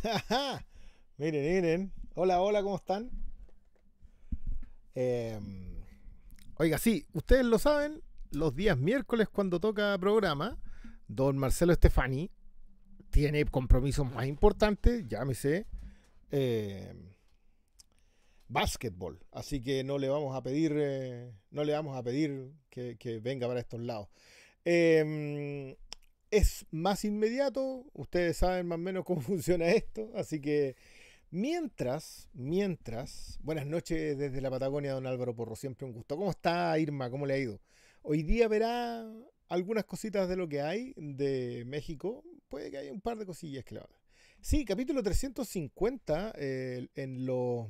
miren, miren. Hola, hola, ¿cómo están? Em, oiga, sí, ustedes lo saben, los días miércoles cuando toca programa, don Marcelo Estefani tiene compromisos más importantes, llámese eh, básquetbol. Así que no le vamos a pedir, eh, no le vamos a pedir que, venga para estos lados. Eh, es más inmediato, ustedes saben más o menos cómo funciona esto, así que mientras, mientras, buenas noches desde la Patagonia, don Álvaro Porro, siempre un gusto. ¿Cómo está Irma? ¿Cómo le ha ido? Hoy día verá algunas cositas de lo que hay de México, puede que haya un par de cosillas que le van Sí, capítulo 350 eh, en los...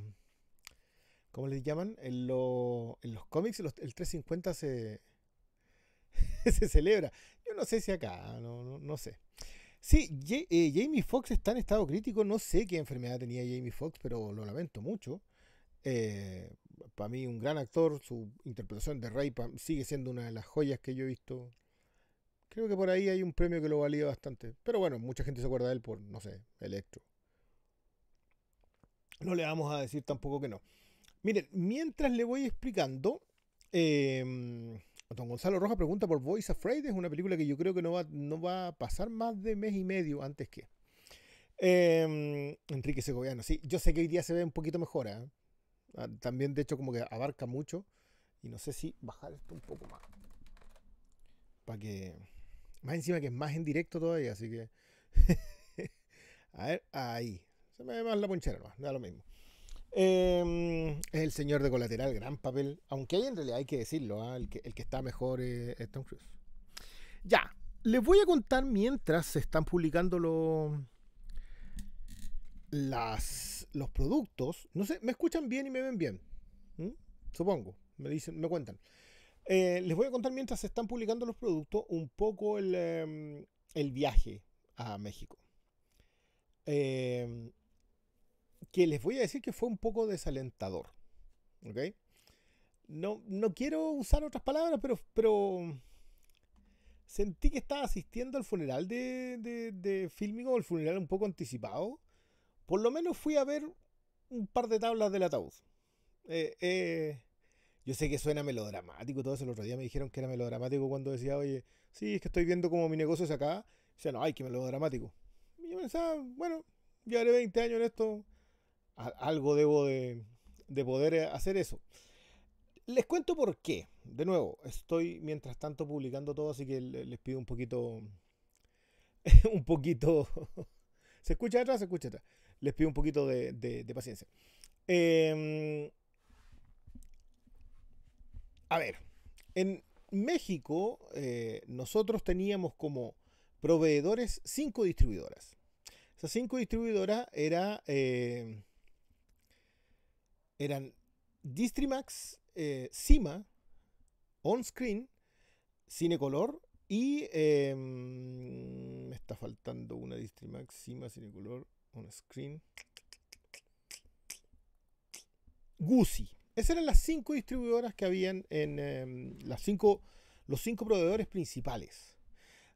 ¿Cómo les llaman? En, lo, en los cómics, el 350 se, se celebra. Yo no sé si acá, no, no, sé. Sí, eh, Jamie Foxx está en estado crítico. No sé qué enfermedad tenía Jamie Foxx, pero lo lamento mucho. Eh, para mí, un gran actor. Su interpretación de Rey sigue siendo una de las joyas que yo he visto. Creo que por ahí hay un premio que lo valía bastante. Pero bueno, mucha gente se acuerda de él por, no sé, Electro. No le vamos a decir tampoco que no. Miren, mientras le voy explicando, eh, Don Gonzalo Roja pregunta por Voice Afraid. Es una película que yo creo que no va, no va a pasar más de mes y medio antes que. Em, Enrique Segoviano, sí. Yo sé que hoy día se ve un poquito mejor. ¿eh? Ah, también, de hecho, como que abarca mucho. Y no sé si bajar esto un poco más. Para que. Más encima que es más en directo todavía, así que. a ver, ahí. Se me ve más la ponchera, no, da lo mismo. Eh, es el señor de colateral, gran papel. Aunque hay en realidad hay que decirlo, ¿ah? el, que, el, que, está mejor es, Tom Cruise. Ya, les voy a contar mientras se están publicando los las, los productos. No sé, ¿me escuchan bien y me ven bien? Supongo, me dicen, me cuentan. Eh, les voy a contar mientras se están publicando los productos un poco el, em, el viaje a México. Eh, que les voy a decir que fue un poco desalentador. ¿Ok? No, no quiero usar otras palabras, pero, pero sentí que estaba asistiendo al funeral de, de, de o el funeral un poco anticipado. Por lo menos fui a ver un par de tablas del ataúd. Eh, eh, yo sé que suena melodramático, todo eso. El otro día me dijeron que era melodramático cuando decía, oye, sí, es que estoy viendo como mi negocio es acá. O sea, no, ay, que melodramático. Y yo pensaba, bueno, llevaré 20 años en esto, algo debo de, poder eh, hacer eso. Les cuento por qué. De nuevo, estoy mientras tanto publicando todo, así que les pido un poquito. un poquito. ¿Se escucha atrás? Se escucha atrás. Les pido un poquito de, paciencia. Em, a ver, en México eh, nosotros teníamos como proveedores cinco distribuidoras. Esas cinco distribuidoras era, eh, eran Distrimax, eh, Cima, On-Screen, Cinecolor y em, me está faltando una Distrimax, Cima, Cinecolor, On-Screen. Gucci. Esas eran las cinco distribuidoras que habían en em, las cinco, los cinco proveedores principales.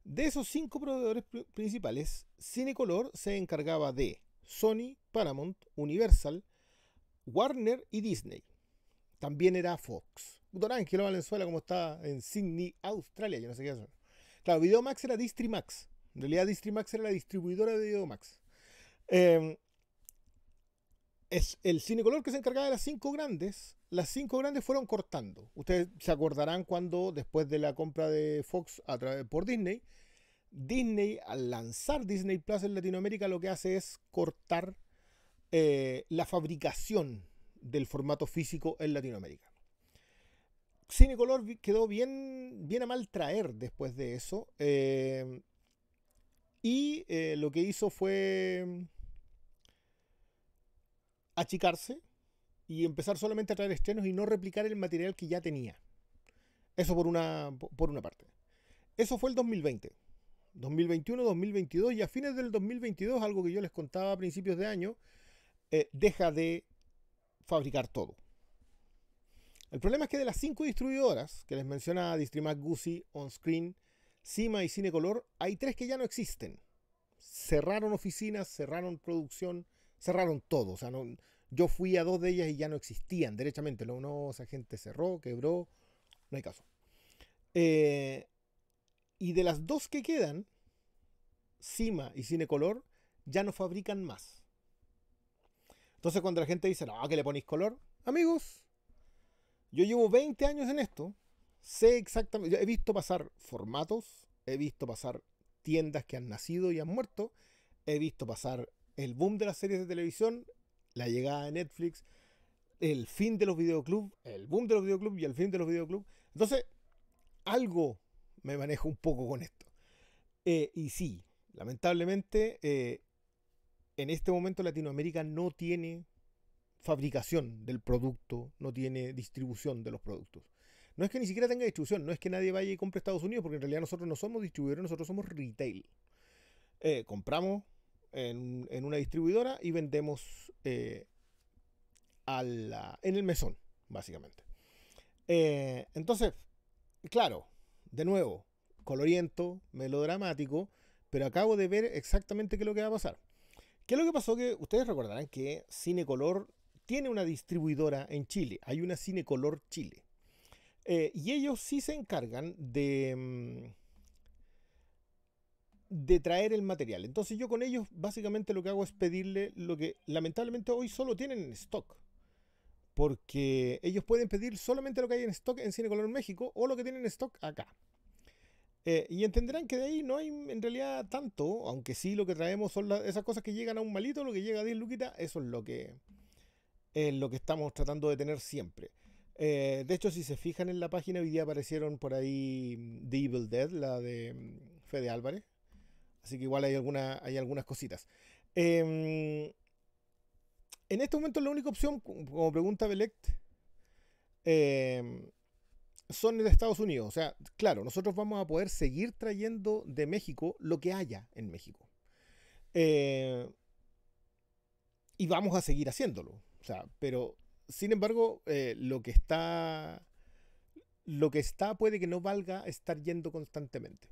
De esos cinco proveedores principales, Cinecolor se encargaba de Sony, Paramount, Universal, Warner y Disney. También era Fox. Don Ángelo Valenzuela, como está en Sydney, Australia, yo no sé qué es. Claro, Videomax era Distrimax. En realidad, Distrimax era la distribuidora de Videomax. Em, es el Cinecolor que se encargaba de las cinco grandes. Las cinco grandes fueron cortando. Ustedes se acordarán cuando, después de la compra de Fox a por Disney, Disney, al lanzar Disney Plus en Latinoamérica, lo que hace es cortar eh, la fabricación del formato físico en Latinoamérica. Cinecolor quedó bien, bien a mal traer después de eso. Eh, y eh, lo que hizo fue achicarse y empezar solamente a traer estrenos y no replicar el material que ya tenía. Eso por una, por una parte. Eso fue el 2020. 2021, 2022 y a fines del 2022, algo que yo les contaba a principios de año, eh, deja de fabricar todo. El problema es que de las cinco distribuidoras que les menciona Distrimac, Gucci, Onscreen, Cima y Cinecolor, hay tres que ya no existen. cerraron oficinas, cerraron producción, cerraron todo. O sea, no, yo fui a dos de ellas y ya no existían derechamente. No esa gente cerró, quebró, no hay caso. Eh, y de las dos que quedan, Cima y Cinecolor, ya no fabrican más. Entonces cuando la gente dice, no, que le ponéis color, amigos, yo llevo 20 años en esto, sé exactamente, he visto pasar formatos, he visto pasar tiendas que han nacido y han muerto, he visto pasar el boom de las series de televisión, la llegada de Netflix, el fin de los videoclubs, el boom de los videoclubs y el fin de los videoclubs. Entonces, algo me manejo un poco con esto. Eh, y sí, lamentablemente, eh, en este momento Latinoamérica no tiene fabricación del producto, no tiene distribución de los productos. No es que ni siquiera tenga distribución, no es que nadie vaya y compre Estados Unidos, porque en realidad nosotros no somos distribuidores, nosotros somos retail. Eh, compramos en, una distribuidora y vendemos eh, en el mesón, básicamente. Eh, entonces, claro, de nuevo, coloriento, melodramático, pero acabo de ver exactamente qué es lo que va a pasar. ¿Qué es lo que pasó? Que ustedes recordarán que Cinecolor tiene una distribuidora en Chile. Hay una Cinecolor Chile. Eh, y ellos sí se encargan de, mm, de traer el material. Entonces yo con ellos básicamente lo que hago es pedirle lo que lamentablemente hoy solo tienen en stock. Porque ellos pueden pedir solamente lo que hay en stock en Cinecolor México o lo que tienen en stock acá. Eh, y entenderán que de ahí no hay en realidad tanto, aunque sí lo que traemos son esas cosas que llegan a un malito, lo que llega a 10 luquitas, eso es lo que, es lo que estamos tratando de tener siempre. Eh, de hecho, si se fijan en la página, hoy día aparecieron por ahí mm, The Evil Dead, la de mm, Fede Álvarez. Así que igual hay, alguna, hay algunas cositas. Em, en este momento la única opción, como pregunta Belect, em, son de Estados Unidos. O sea, claro, nosotros vamos a poder seguir trayendo de México lo que haya en México. Eh, y vamos a seguir haciéndolo. O sea, pero sin embargo, eh, lo que está. Lo que está puede que no valga estar yendo constantemente.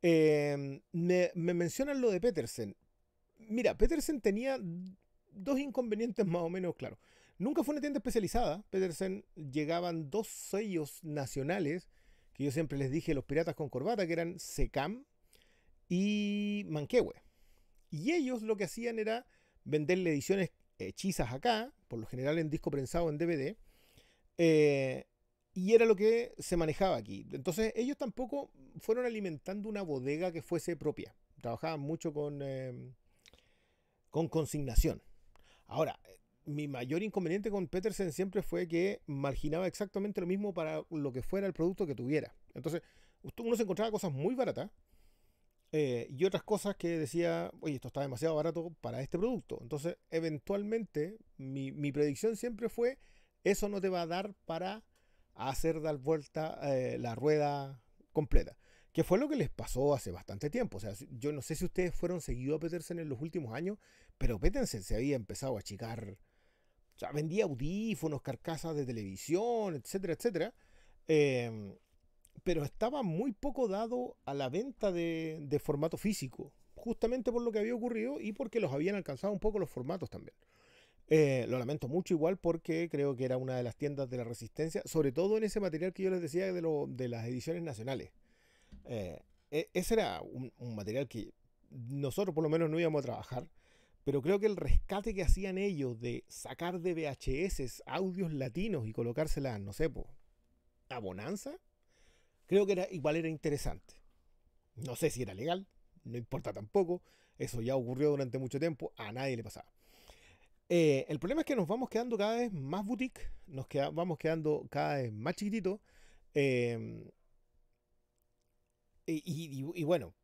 Em, me, mencionan lo de Petersen. Mira, Petersen tenía dos inconvenientes más o menos claros. Nunca fue una tienda especializada. Petersen llegaban dos sellos nacionales que yo siempre les dije, los piratas con corbata, que eran Secam y Manquehue. Y ellos lo que hacían era venderle ediciones hechizas acá, por lo general en disco prensado en DVD, eh, y era lo que se manejaba aquí. Entonces ellos tampoco fueron alimentando una bodega que fuese propia. Trabajaban mucho con, em, con consignación. Ahora, mi mayor inconveniente con Petersen siempre fue que marginaba exactamente lo mismo para lo que fuera el producto que tuviera. Entonces, uno se encontraba cosas muy baratas eh, y otras cosas que decía, oye, esto está demasiado barato para este producto. Entonces, eventualmente, mi, predicción siempre fue, eso no te va a dar para hacer dar vuelta eh, la rueda completa. Que fue lo que les pasó hace bastante tiempo. O sea, yo no sé si ustedes fueron seguidos a Petersen en los últimos años, pero Petersen se había empezado a achicar. O sea, vendía audífonos, carcasas de televisión, etcétera, etcétera. Eh, pero estaba muy poco dado a la venta de, formato físico, justamente por lo que había ocurrido y porque los habían alcanzado un poco los formatos también. Eh, lo lamento mucho igual porque creo que era una de las tiendas de la resistencia, sobre todo en ese material que yo les decía de, lo, de las ediciones nacionales. Eh, e, ese era un, material que nosotros por lo menos no íbamos a trabajar, pero creo que el rescate que hacían ellos de sacar de VHS audios latinos y colocárselas, no sé, a Bonanza, creo que era, igual era interesante. No sé si era legal, no importa tampoco. Eso ya ocurrió durante mucho tiempo, a nadie le pasaba. Eh, el problema es que nos vamos quedando cada vez más boutique, nos vamos quedando cada vez más chiquititos. Em, y, bueno,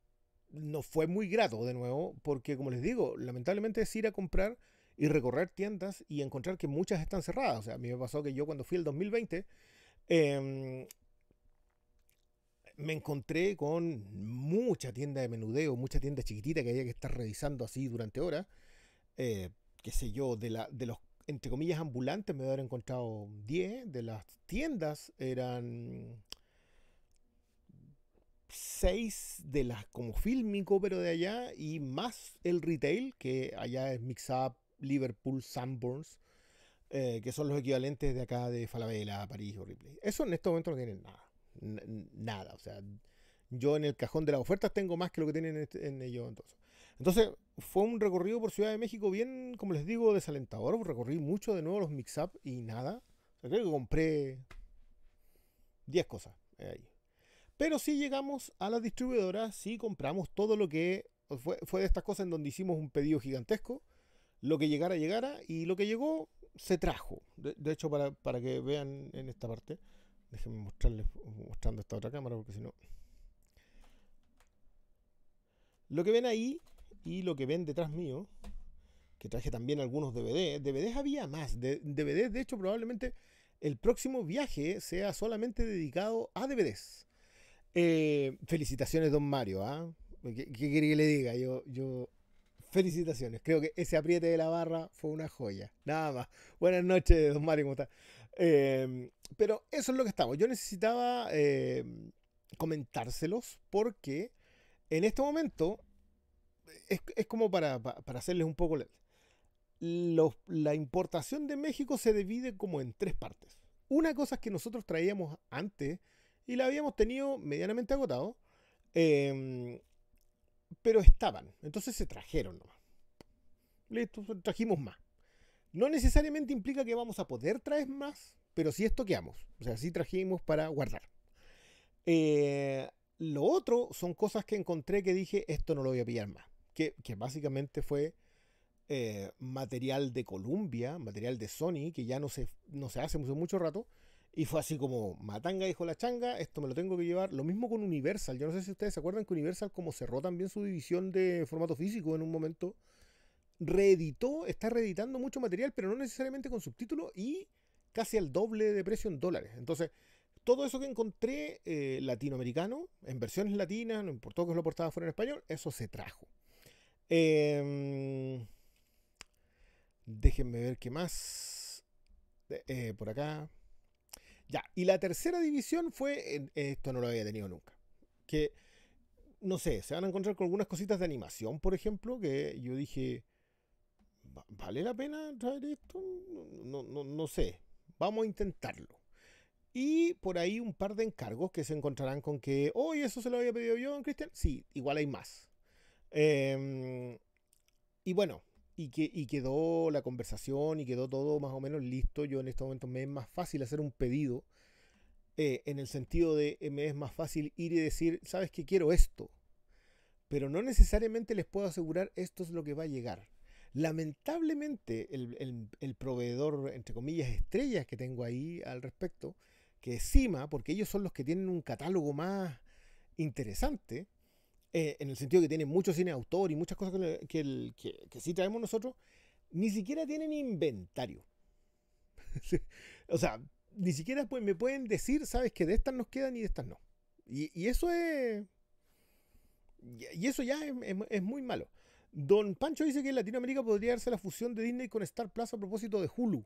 nos fue muy grato de nuevo, porque como les digo, lamentablemente es ir a comprar y recorrer tiendas y encontrar que muchas están cerradas. O sea, a mí me pasó que yo cuando fui el 2020, me encontré con mucha tienda de menudeo, mucha tienda chiquitita que había que estar revisando así durante horas. Eh, qué sé yo, de, la, de los, entre comillas, ambulantes me había encontrado 10. De las tiendas eran seis de las como fílmico, pero de allá, y más el retail, que allá es Mix Up, Liverpool, Sanborns, eh, que son los equivalentes de acá de Falabella, París o Ripley. Eso en este momento no tienen nada. nada. O sea, yo en el cajón de las ofertas tengo más que lo que tienen en, este, ellos entonces. Entonces, fue un recorrido por Ciudad de México bien, como les digo, desalentador. Recorrí mucho de nuevo los mix-up y nada. creo que compré 10 cosas ahí. Pero sí llegamos a la distribuidora, sí compramos todo lo que fue, fue de estas cosas en donde hicimos un pedido gigantesco. Lo que llegara, llegara. Y lo que llegó, se trajo. De, hecho, para, para, que vean en esta parte, déjenme mostrarles, mostrando esta otra cámara, porque si no. Lo que ven ahí y lo que ven detrás mío, que traje también algunos DVDs. DVDs había más. De, DVDs, de hecho, probablemente el próximo viaje sea solamente dedicado a DVDs. Eh, felicitaciones, don Mario. ¿ah? ¿Qué, ¿Qué, que le diga? Yo, yo, felicitaciones. Creo que ese apriete de la barra fue una joya. Nada más. Buenas noches, don Mario, ¿cómo está? Em, pero eso es lo que estamos. Yo necesitaba em, comentárselos porque en este momento es, como para, para, hacerles un poco... la importación de México se divide como en tres partes. Una cosa es que nosotros traíamos antes y la habíamos tenido medianamente agotado, eh, pero estaban, entonces se trajeron nomás. Listo, trajimos más. No necesariamente implica que vamos a poder traer más, pero sí estoqueamos. O sea, sí trajimos para guardar. Eh, lo otro son cosas que encontré que dije, esto no lo voy a pillar más. Que, básicamente fue eh, material de Columbia, material de Sony, que ya no se, no se hace mucho, mucho rato. Y fue así como, Matanga dijo la changa, esto me lo tengo que llevar. Lo mismo con Universal. Yo no sé si ustedes se acuerdan que Universal, como cerró también su división de formato físico en un momento, reeditó, está reeditando mucho material, pero no necesariamente con subtítulos y casi al doble de precio en dólares. Entonces, todo eso que encontré eh, latinoamericano, en versiones latinas, no importó que lo portaba fuera en español, eso se trajo. Em, déjenme ver qué más. Eh, por acá. Ya, y la tercera división fue, esto no lo había tenido nunca, que, no sé, se van a encontrar con algunas cositas de animación, por ejemplo, que yo dije, ¿vale la pena traer esto? No, no, no sé, vamos a intentarlo. Y por ahí un par de encargos que se encontrarán con que, hoy eso se lo había pedido yo, Cristian. Sí, igual hay más. Em, y bueno, y, que, y quedó la conversación y quedó todo más o menos listo. Yo en este momento me es más fácil hacer un pedido. Eh, en el sentido de eh, me es más fácil ir y decir, sabes que quiero esto. Pero no necesariamente les puedo asegurar esto es lo que va a llegar. Lamentablemente, el, el, proveedor, entre comillas, estrellas que tengo ahí al respecto, que es CIMA, porque ellos son los que tienen un catálogo más interesante, eh, en el sentido que tienen mucho cine autor y muchas cosas que, que, sí traemos nosotros, ni siquiera tienen inventario. o sea, ni siquiera pues, me pueden decir, sabes que de estas nos quedan y de estas no. Y, eso es... Y eso ya es, muy malo. Don Pancho dice que en Latinoamérica podría darse la fusión de Disney con Star Plus a propósito de Hulu.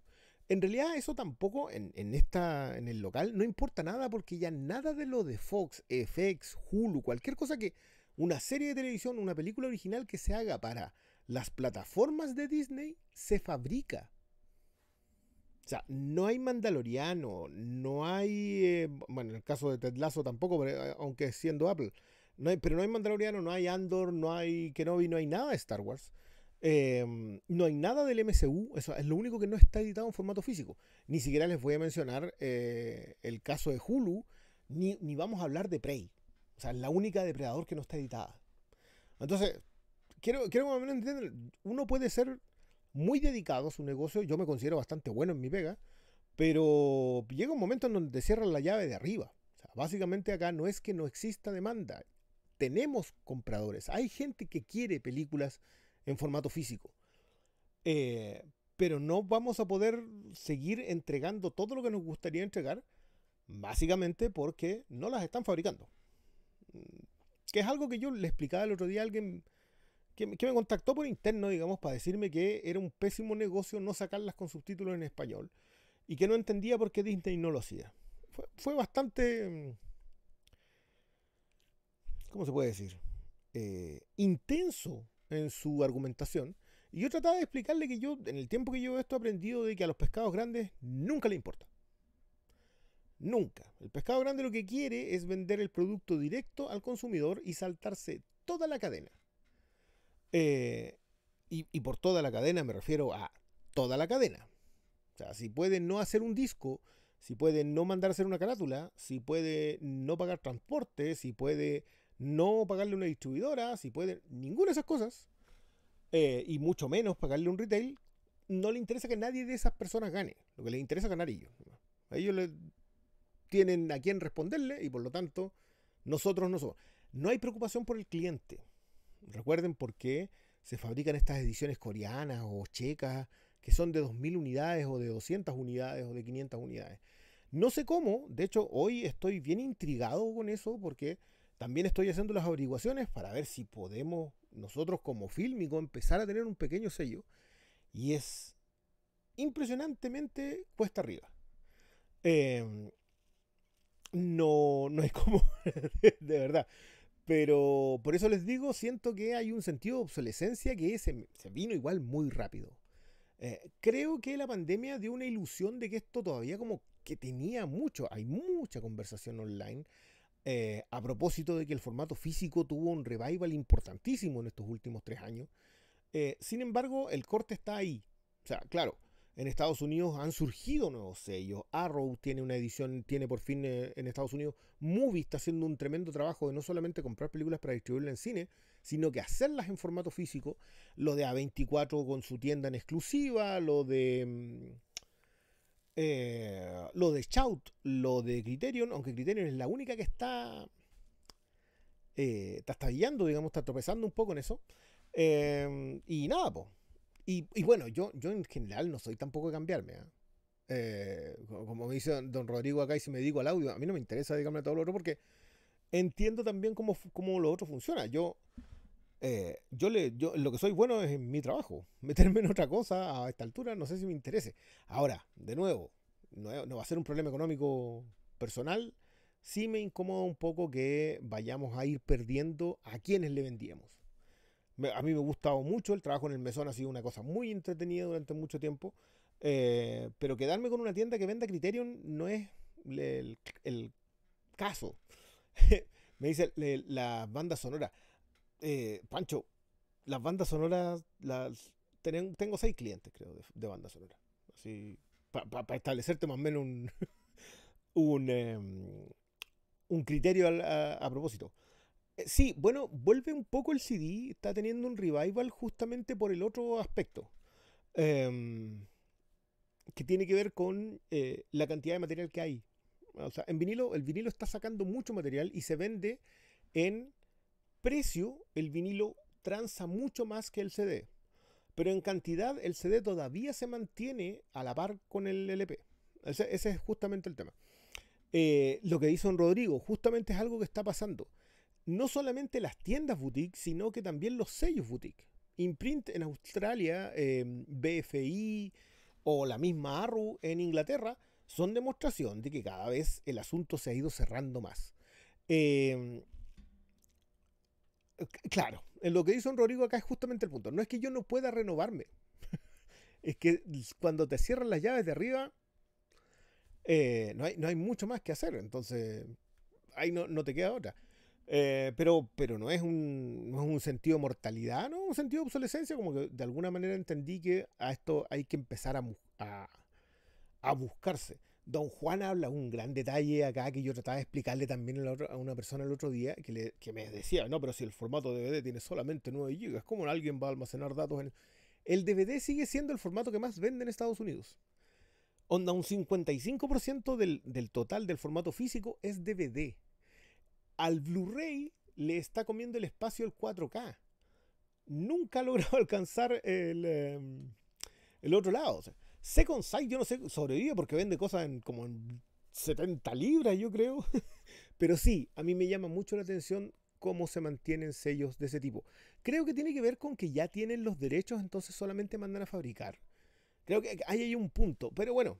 En realidad eso tampoco en, en, esta, en el local no importa nada porque ya nada de lo de Fox, FX, Hulu, cualquier cosa que una serie de televisión, una película original que se haga para las plataformas de Disney, se fabrica. O sea, no hay Mandaloriano, no hay, eh, bueno, en el caso de Ted Lasso tampoco, eh, aunque siendo Apple, no hay, pero no hay Mandaloriano, no hay Andor, no hay Kenobi, no hay nada de Star Wars. Em, no hay nada del MCU, eso es lo único que no está editado en formato físico. Ni siquiera les voy a mencionar eh, el caso de Hulu, ni, ni, vamos a hablar de Prey. O sea, es la única depredador que no está editada. Entonces, quiero, quiero entender, uno puede ser muy dedicado a su negocio, yo me considero bastante bueno en mi pega, pero llega un momento en donde te cierran la llave de arriba. O sea, básicamente acá no es que no exista demanda, tenemos compradores, hay gente que quiere películas en formato físico. Eh, pero no vamos a poder seguir entregando todo lo que nos gustaría entregar, básicamente porque no las están fabricando que es algo que yo le explicaba el otro día a alguien que, me contactó por interno, digamos, para decirme que era un pésimo negocio no sacarlas con subtítulos en español y que no entendía por qué Disney no lo hacía. Fue, bastante... ¿cómo se puede decir? Eh, intenso en su argumentación. Y yo trataba de explicarle que yo, en el tiempo que llevo esto, he aprendido de que a los pescados grandes nunca le importa. Nunca. El pescado grande lo que quiere es vender el producto directo al consumidor y saltarse toda la cadena. Eh, y, por toda la cadena me refiero a toda la cadena. O sea, si puede no hacer un disco, si puede no mandar a hacer una carátula, si puede no pagar transporte, si puede no pagarle una distribuidora, si puede ninguna de esas cosas, eh, y mucho menos pagarle un retail, no le interesa que nadie de esas personas gane. Lo que les interesa es ganar ellos. A ellos le tienen a quién responderle y por lo tanto nosotros no somos. No hay preocupación por el cliente. Recuerden por qué se fabrican estas ediciones coreanas o checas que son de 2.000 unidades o de 200 unidades o de 500 unidades. No sé cómo, de hecho hoy estoy bien intrigado con eso porque también estoy haciendo las averiguaciones para ver si podemos nosotros como fílmico empezar a tener un pequeño sello y es impresionantemente cuesta arriba. Em, no, no es como, de verdad. Pero por eso les digo, siento que hay un sentido de obsolescencia que se, vino igual muy rápido. Eh, creo que la pandemia dio una ilusión de que esto todavía como que tenía mucho, hay mucha conversación online eh, a propósito de que el formato físico tuvo un revival importantísimo en estos últimos tres años. Eh, sin embargo, el corte está ahí. O sea, claro, en Estados Unidos han surgido nuevos sellos. Arrow tiene una edición, tiene por fin en Estados Unidos. Movie está haciendo un tremendo trabajo de no solamente comprar películas para distribuirlas en cine, sino que hacerlas en formato físico. Lo de A24 con su tienda en exclusiva, lo de. Mm, eh, lo de Shout, lo de Criterion, aunque Criterion es la única que está. Eh, está estallando, digamos, está tropezando un poco en eso. Eh, y nada, pues. Y, bueno, yo, yo en general no soy tampoco de cambiarme. ¿eh? como me dice don Rodrigo acá y si me digo al audio, a mí no me interesa dedicarme a todo lo otro porque entiendo también cómo, cómo lo otro funciona. Yo eh, yo, le, yo lo que soy bueno es en mi trabajo. Meterme en otra cosa a esta altura no sé si me interese. Ahora, de nuevo, no, va a ser un problema económico personal. Sí me incomoda un poco que vayamos a ir perdiendo a quienes le vendíamos. A mí me ha gustado mucho, el trabajo en el mesón ha sido una cosa muy entretenida durante mucho tiempo, eh, pero quedarme con una tienda que venda Criterion no es el, caso. me dice la banda sonora eh, Pancho, las bandas sonoras, las tengo seis clientes, creo, de, bandas sonoras. Así, para establecerte más o menos un, un, em, un criterio a, propósito. Eh, sí, bueno, vuelve un poco el CD, está teniendo un revival justamente por el otro aspecto. Em, que tiene que ver con eh, la cantidad de material que hay. O sea, en vinilo, el vinilo está sacando mucho material y se vende en precio, el vinilo tranza mucho más que el CD. Pero en cantidad, el CD todavía se mantiene a la par con el LP. Ese, es justamente el tema. Eh, lo que dice don Rodrigo, justamente es algo que está pasando. No solamente las tiendas boutique, sino que también los sellos boutique. Imprint en Australia, em, BFI o la misma Arrow en Inglaterra son demostración de que cada vez el asunto se ha ido cerrando más. Eh, Claro, en lo que dice Rodrigo acá es justamente el punto. No es que yo no pueda renovarme. es que cuando te cierran las llaves de arriba, eh, no, hay, no, hay, mucho más que hacer. Entonces, ahí no, no te queda otra. Eh, pero, pero no es un, no es un sentido de mortalidad, no un sentido de obsolescencia, como que de alguna manera entendí que a esto hay que empezar a, a, a buscarse. Don Juan habla un gran detalle acá que yo trataba de explicarle también a una persona el otro día que, le, que me decía, no, pero si el formato DVD tiene solamente 9 GB, ¿cómo alguien va a almacenar datos en... El DVD sigue siendo el formato que más vende en Estados Unidos. Onda, un 55% del, del total del formato físico es DVD. Al Blu-ray le está comiendo el espacio el 4K. Nunca ha logrado alcanzar el, em, el otro lado. O sea, Second Sight, yo no sé, sobrevive porque vende cosas en como en 70 libras, yo creo. Pero sí, a mí me llama mucho la atención cómo se mantienen sellos de ese tipo. Creo que tiene que ver con que ya tienen los derechos, entonces solamente mandan a fabricar. Creo que ahí hay un punto. Pero bueno,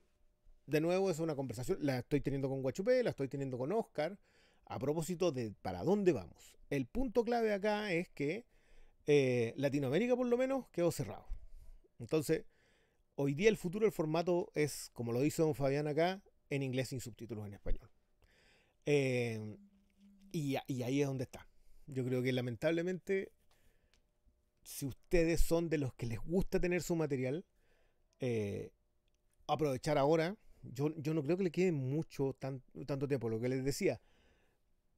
de nuevo es una conversación, la estoy teniendo con Guachupé, la estoy teniendo con Oscar. A propósito de para dónde vamos. El punto clave acá es que eh, Latinoamérica por lo menos quedó cerrado. Entonces, hoy día el futuro del formato es, como lo dice don Fabián acá, en inglés sin subtítulos en español. Eh, y, ahí es donde está. Yo creo que lamentablemente, si ustedes son de los que les gusta tener su material, eh, aprovechar ahora. Yo, no creo que le quede mucho, tanto tiempo. Lo que les decía,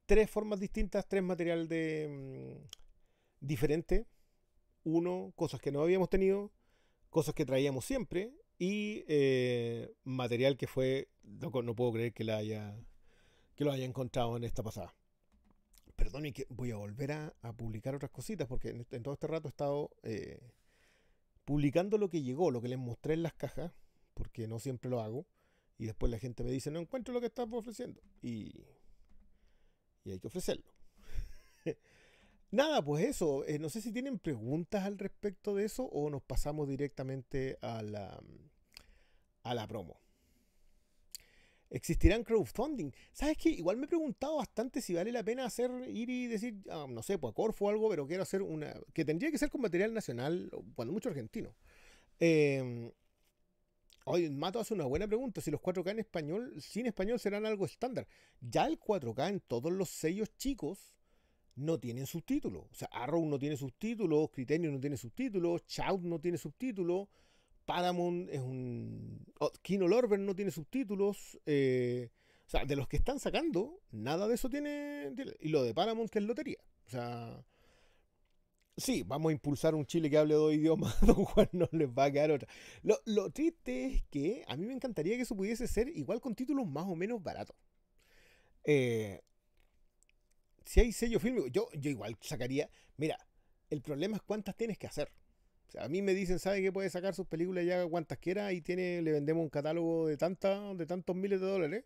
tres formas distintas, tres materiales de, mm, diferentes. Uno, cosas que no habíamos tenido, cosas que traíamos siempre y eh, material que fue, no, no, puedo creer que, la haya, que lo haya encontrado en esta pasada. Perdón, y que voy a volver a, publicar otras cositas porque en, todo este rato he estado eh, publicando lo que llegó, lo que les mostré en las cajas, porque no siempre lo hago. Y después la gente me dice, no encuentro lo que estás ofreciendo. Y, y hay que ofrecerlo. Nada, pues eso. Eh, no sé si tienen preguntas al respecto de eso o nos pasamos directamente a la, a la promo. ¿Existirán crowdfunding? ¿Sabes qué? Igual me he preguntado bastante si vale la pena hacer, ir y decir, ah, no sé, pues a Corfo o algo, pero quiero hacer una. que tendría que ser con material nacional, cuando mucho argentino. Eh, Oye, Mato hace una buena pregunta. Si los 4K en español, sin español, serán algo estándar. Ya el 4K en todos los sellos chicos no tienen subtítulos. O sea, Arrow no tiene subtítulos, Criterion no tiene subtítulos, Shout no tiene subtítulos, Paramount es un. Oh, Kino Lorber no tiene subtítulos. Eh, o sea, de los que están sacando, nada de eso tiene. Y lo de Paramount, que es lotería. O sea. Sí, vamos a impulsar un Chile que hable dos idiomas, don Juan no les va a quedar otra. Lo, triste es que a mí me encantaría que eso pudiese ser igual con títulos más o menos baratos. Eh, si hay sello fílmico, yo, yo igual sacaría. Mira, el problema es cuántas tienes que hacer. O sea, a mí me dicen, ¿sabe que puede sacar sus películas y haga cuantas quiera y tiene, le vendemos un catálogo de, tanta, de tantos miles de dólares?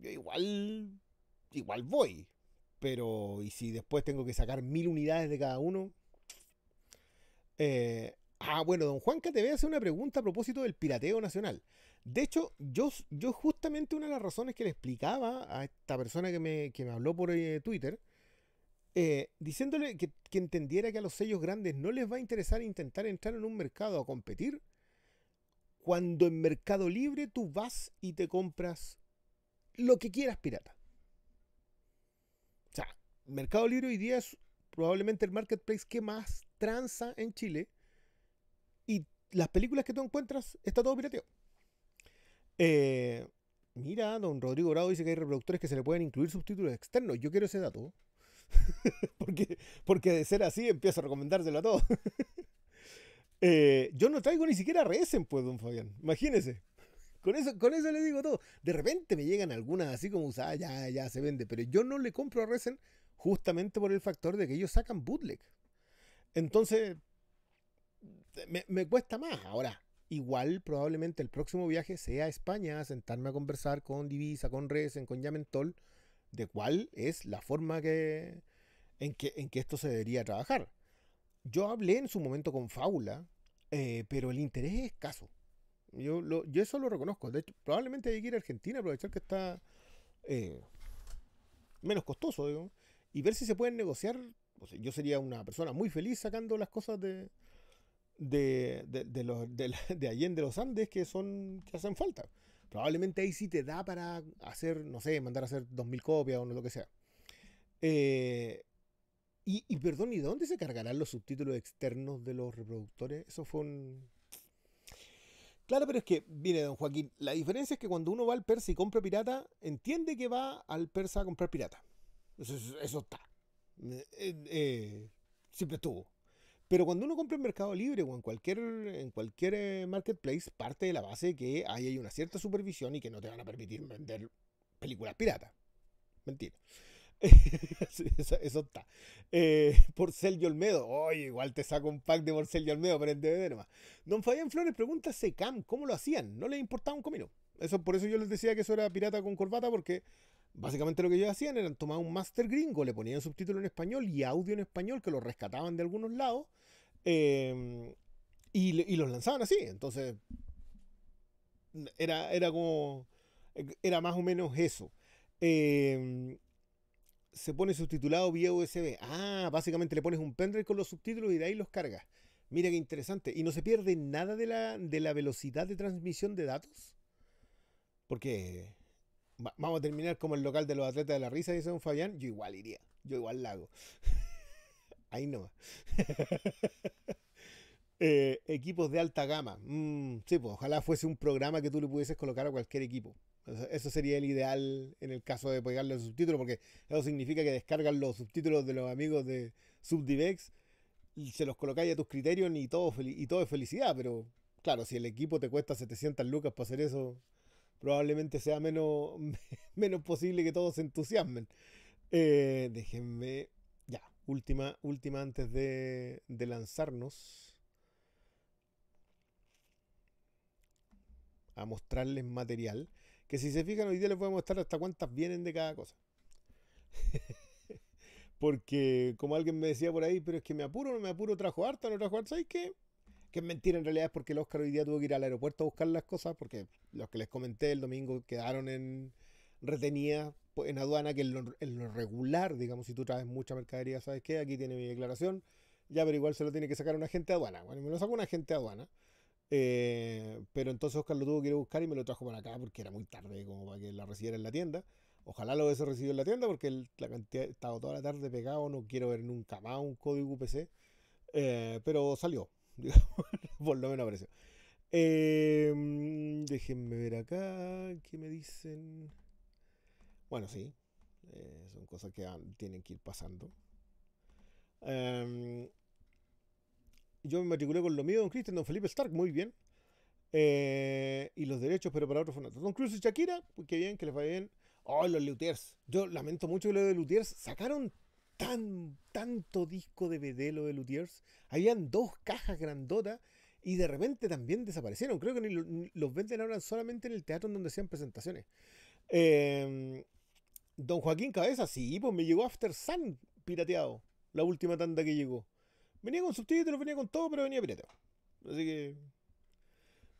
Yo igual, igual voy. Pero, ¿y si después tengo que sacar mil unidades de cada uno? Eh, ah, bueno, don Juan te voy a hacer una pregunta a propósito del pirateo nacional. De hecho, yo, yo justamente una de las razones que le explicaba a esta persona que me, habló por eh, Twitter, eh, diciéndole que, que, entendiera que a los sellos grandes no les va a interesar intentar entrar en un mercado a competir, cuando en Mercado Libre tú vas y te compras lo que quieras pirata. Mercado Libre hoy día es probablemente el marketplace que más tranza en Chile. Y las películas que tú encuentras, está todo pirateo. Eh, mira, don Rodrigo Grado dice que hay reproductores que se le pueden incluir subtítulos externos. Yo quiero ese dato. porque, porque de ser así empiezo a recomendárselo a todos. Eh, yo no traigo ni siquiera Resen, pues, don Fabián. Imagínese. Con eso, con eso le digo todo. De repente me llegan algunas así como usadas, ya, ya se vende. Pero yo no le compro a Resen justamente por el factor de que ellos sacan bootleg. Entonces, me, cuesta más. Ahora, igual probablemente el próximo viaje sea a España, a sentarme a conversar con Divisa, con Resen, con Yamentol, de cuál es la forma que, en, que, en que esto se debería trabajar. Yo hablé en su momento con Faula, eh, pero el interés es escaso. Yo, yo eso lo reconozco. De hecho, probablemente hay que ir a Argentina, aprovechar que está eh, menos costoso, digo y ver si se pueden negociar. yo sería una persona muy feliz sacando las cosas de, de, de, los, de, Allende los Andes que son que hacen falta. Probablemente ahí sí te da para hacer, no sé, mandar a hacer 2000 copias o no lo que sea. Eh, y, y, perdón, ¿y dónde se cargarán los subtítulos externos de los reproductores? Eso fue un. Claro, pero es que, viene don Joaquín, la diferencia es que cuando uno va al persa y compra pirata, entiende que va al persa a comprar pirata. Eso, está. Eh, eh, siempre estuvo. Pero cuando uno compra en Mercado Libre o en cualquier, en cualquier eh, marketplace, parte de la base que ahí hay una cierta supervisión y que no te van a permitir vender películas piratas. Mentira. eso, está. Porcel y Olmedo. Oye, igual te saco un pack de Porcel y Olmedo, pero en DVD nomás. Don Fabián Flores pregunta Secam, ¿cómo lo hacían? No les importaba un comino. Eso, por eso yo les decía que eso era pirata con corbata, porque Básicamente lo que ellos hacían era tomar un master gringo, le ponían subtítulo en español y audio en español que lo rescataban de algunos lados em, y, los lanzaban así. Entonces, era, era como. Era más o menos eso. Em, se pone subtitulado vía USB. Ah, básicamente le pones un pendrive con los subtítulos y de ahí los cargas. Mira qué interesante. ¿Y no se pierde nada de la, de la velocidad de transmisión de datos? Porque vamos a terminar como el local de los atletas de la risa, dice don Fabián. Yo igual iría. Yo igual la hago. ahí no. Eh, equipos de alta gama. Mm, sí, pues ojalá fuese un programa que tú le pudieses colocar a cualquier equipo. Eso sería el ideal en el caso de pegarle los subtítulos, porque eso significa que descargan los subtítulos de los amigos de Subdivex y se los colocáis a tus criterios y todo, y todo es felicidad. Pero claro, si el equipo te cuesta 700 lucas para hacer eso, probablemente sea menos, menos posible que todos se entusiasmen. Eh, déjenme, ya, última, última antes de, de lanzarnos. a mostrarles material. Que si se fijan, hoy día les voy a mostrar hasta cuántas vienen de cada cosa. Porque, como alguien me decía por ahí, pero es que me apuro, no me apuro, trajo harta, no trajo harta. ¿Sabes qué? Que es mentira en realidad, es porque el Oscar hoy día tuvo que ir al aeropuerto a buscar las cosas, porque los que les comenté el domingo quedaron en retenidas pues, en aduana, que en lo, regular, digamos, si tú traes mucha mercadería, ¿sabes qué? Aquí tiene mi declaración, ya, pero igual se lo tiene que sacar un agente de aduana. Bueno, me lo sacó un agente de aduana. Eh, pero entonces Oscar lo tuvo que ir a buscar y me lo trajo para acá porque era muy tarde como para que la recibiera en la tienda. Ojalá lo hubiese recibido en la tienda porque la cantidad estaba toda la tarde pegado, no quiero ver nunca más un código UPC. Eh, pero salió, por lo menos apareció. Em, déjenme ver acá, ¿qué me dicen? Bueno, sí, eh, son cosas que tienen que ir pasando. Em, yo me matriculé con lo mío, don Cristian, don Felipe Stark, muy bien. Eh, y los derechos, pero para otros fonatos. Don Cruz y Shakira, pues qué bien, que les vaya bien. Oh, los Luthiers. Yo lamento mucho que lo de Luthiers sacaron tan, tanto disco de DVD lo de Luthiers. Habían dos cajas grandotas y de repente también desaparecieron. Creo que ni los venden ahora solamente en el teatro donde hacían presentaciones. Em, don Joaquín Cabeza, sí, pues me llegó After Sun pirateado. La última tanda que llegó. Venía con subtítulos, venía con todo, pero venía pirata. Así que.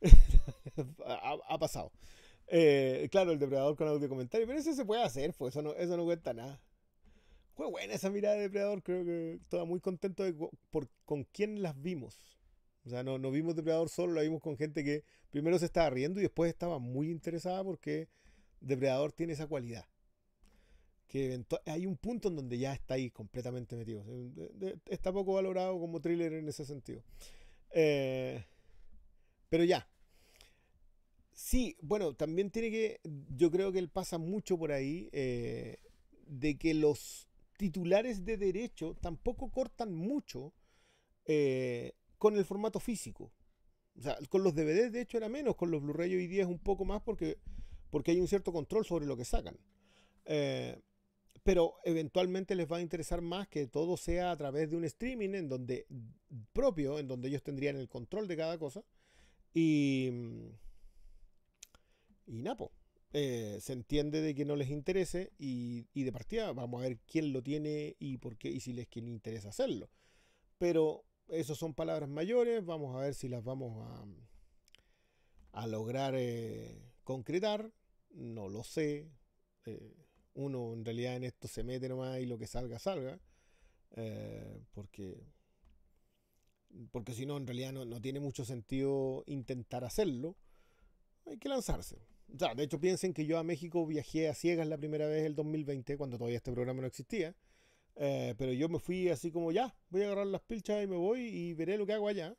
ha, pasado. Eh, claro, el depredador con audio comentario, pero eso se puede hacer, pues eso no, eso no cuesta nada. Fue buena esa mirada de depredador, creo que estaba muy contento de por, con quién las vimos. O sea, no, no vimos depredador solo, la vimos con gente que primero se estaba riendo y después estaba muy interesada porque depredador tiene esa cualidad que hay un punto en donde ya está ahí completamente metido. Está poco valorado como thriller en ese sentido. Eh, pero ya. Sí, bueno, también tiene que, yo creo que él pasa mucho por ahí, eh, de que los titulares de derecho tampoco cortan mucho eh, con el formato físico. O sea, con los DVDs de hecho era menos, con los Blu-ray hoy día es un poco más porque, porque hay un cierto control sobre lo que sacan. Eh, pero eventualmente les va a interesar más que todo sea a través de un streaming en donde propio, en donde ellos tendrían el control de cada cosa. Y, y Napo. Eh, se entiende de que no les interese y, de partida vamos a ver quién lo tiene y por qué y si les quiere interesa hacerlo. Pero eso son palabras mayores, vamos a ver si las vamos a, a lograr eh, concretar. No lo sé. Eh, uno en realidad en esto se mete nomás y lo que salga, salga. Porque porque si no, en realidad no, tiene mucho sentido intentar hacerlo. Hay que lanzarse. De hecho, piensen que yo a México viajé a ciegas la primera vez el 2020, cuando todavía este programa no existía. Eh, pero yo me fui así como ya, voy a agarrar las pilchas y me voy y veré lo que hago allá.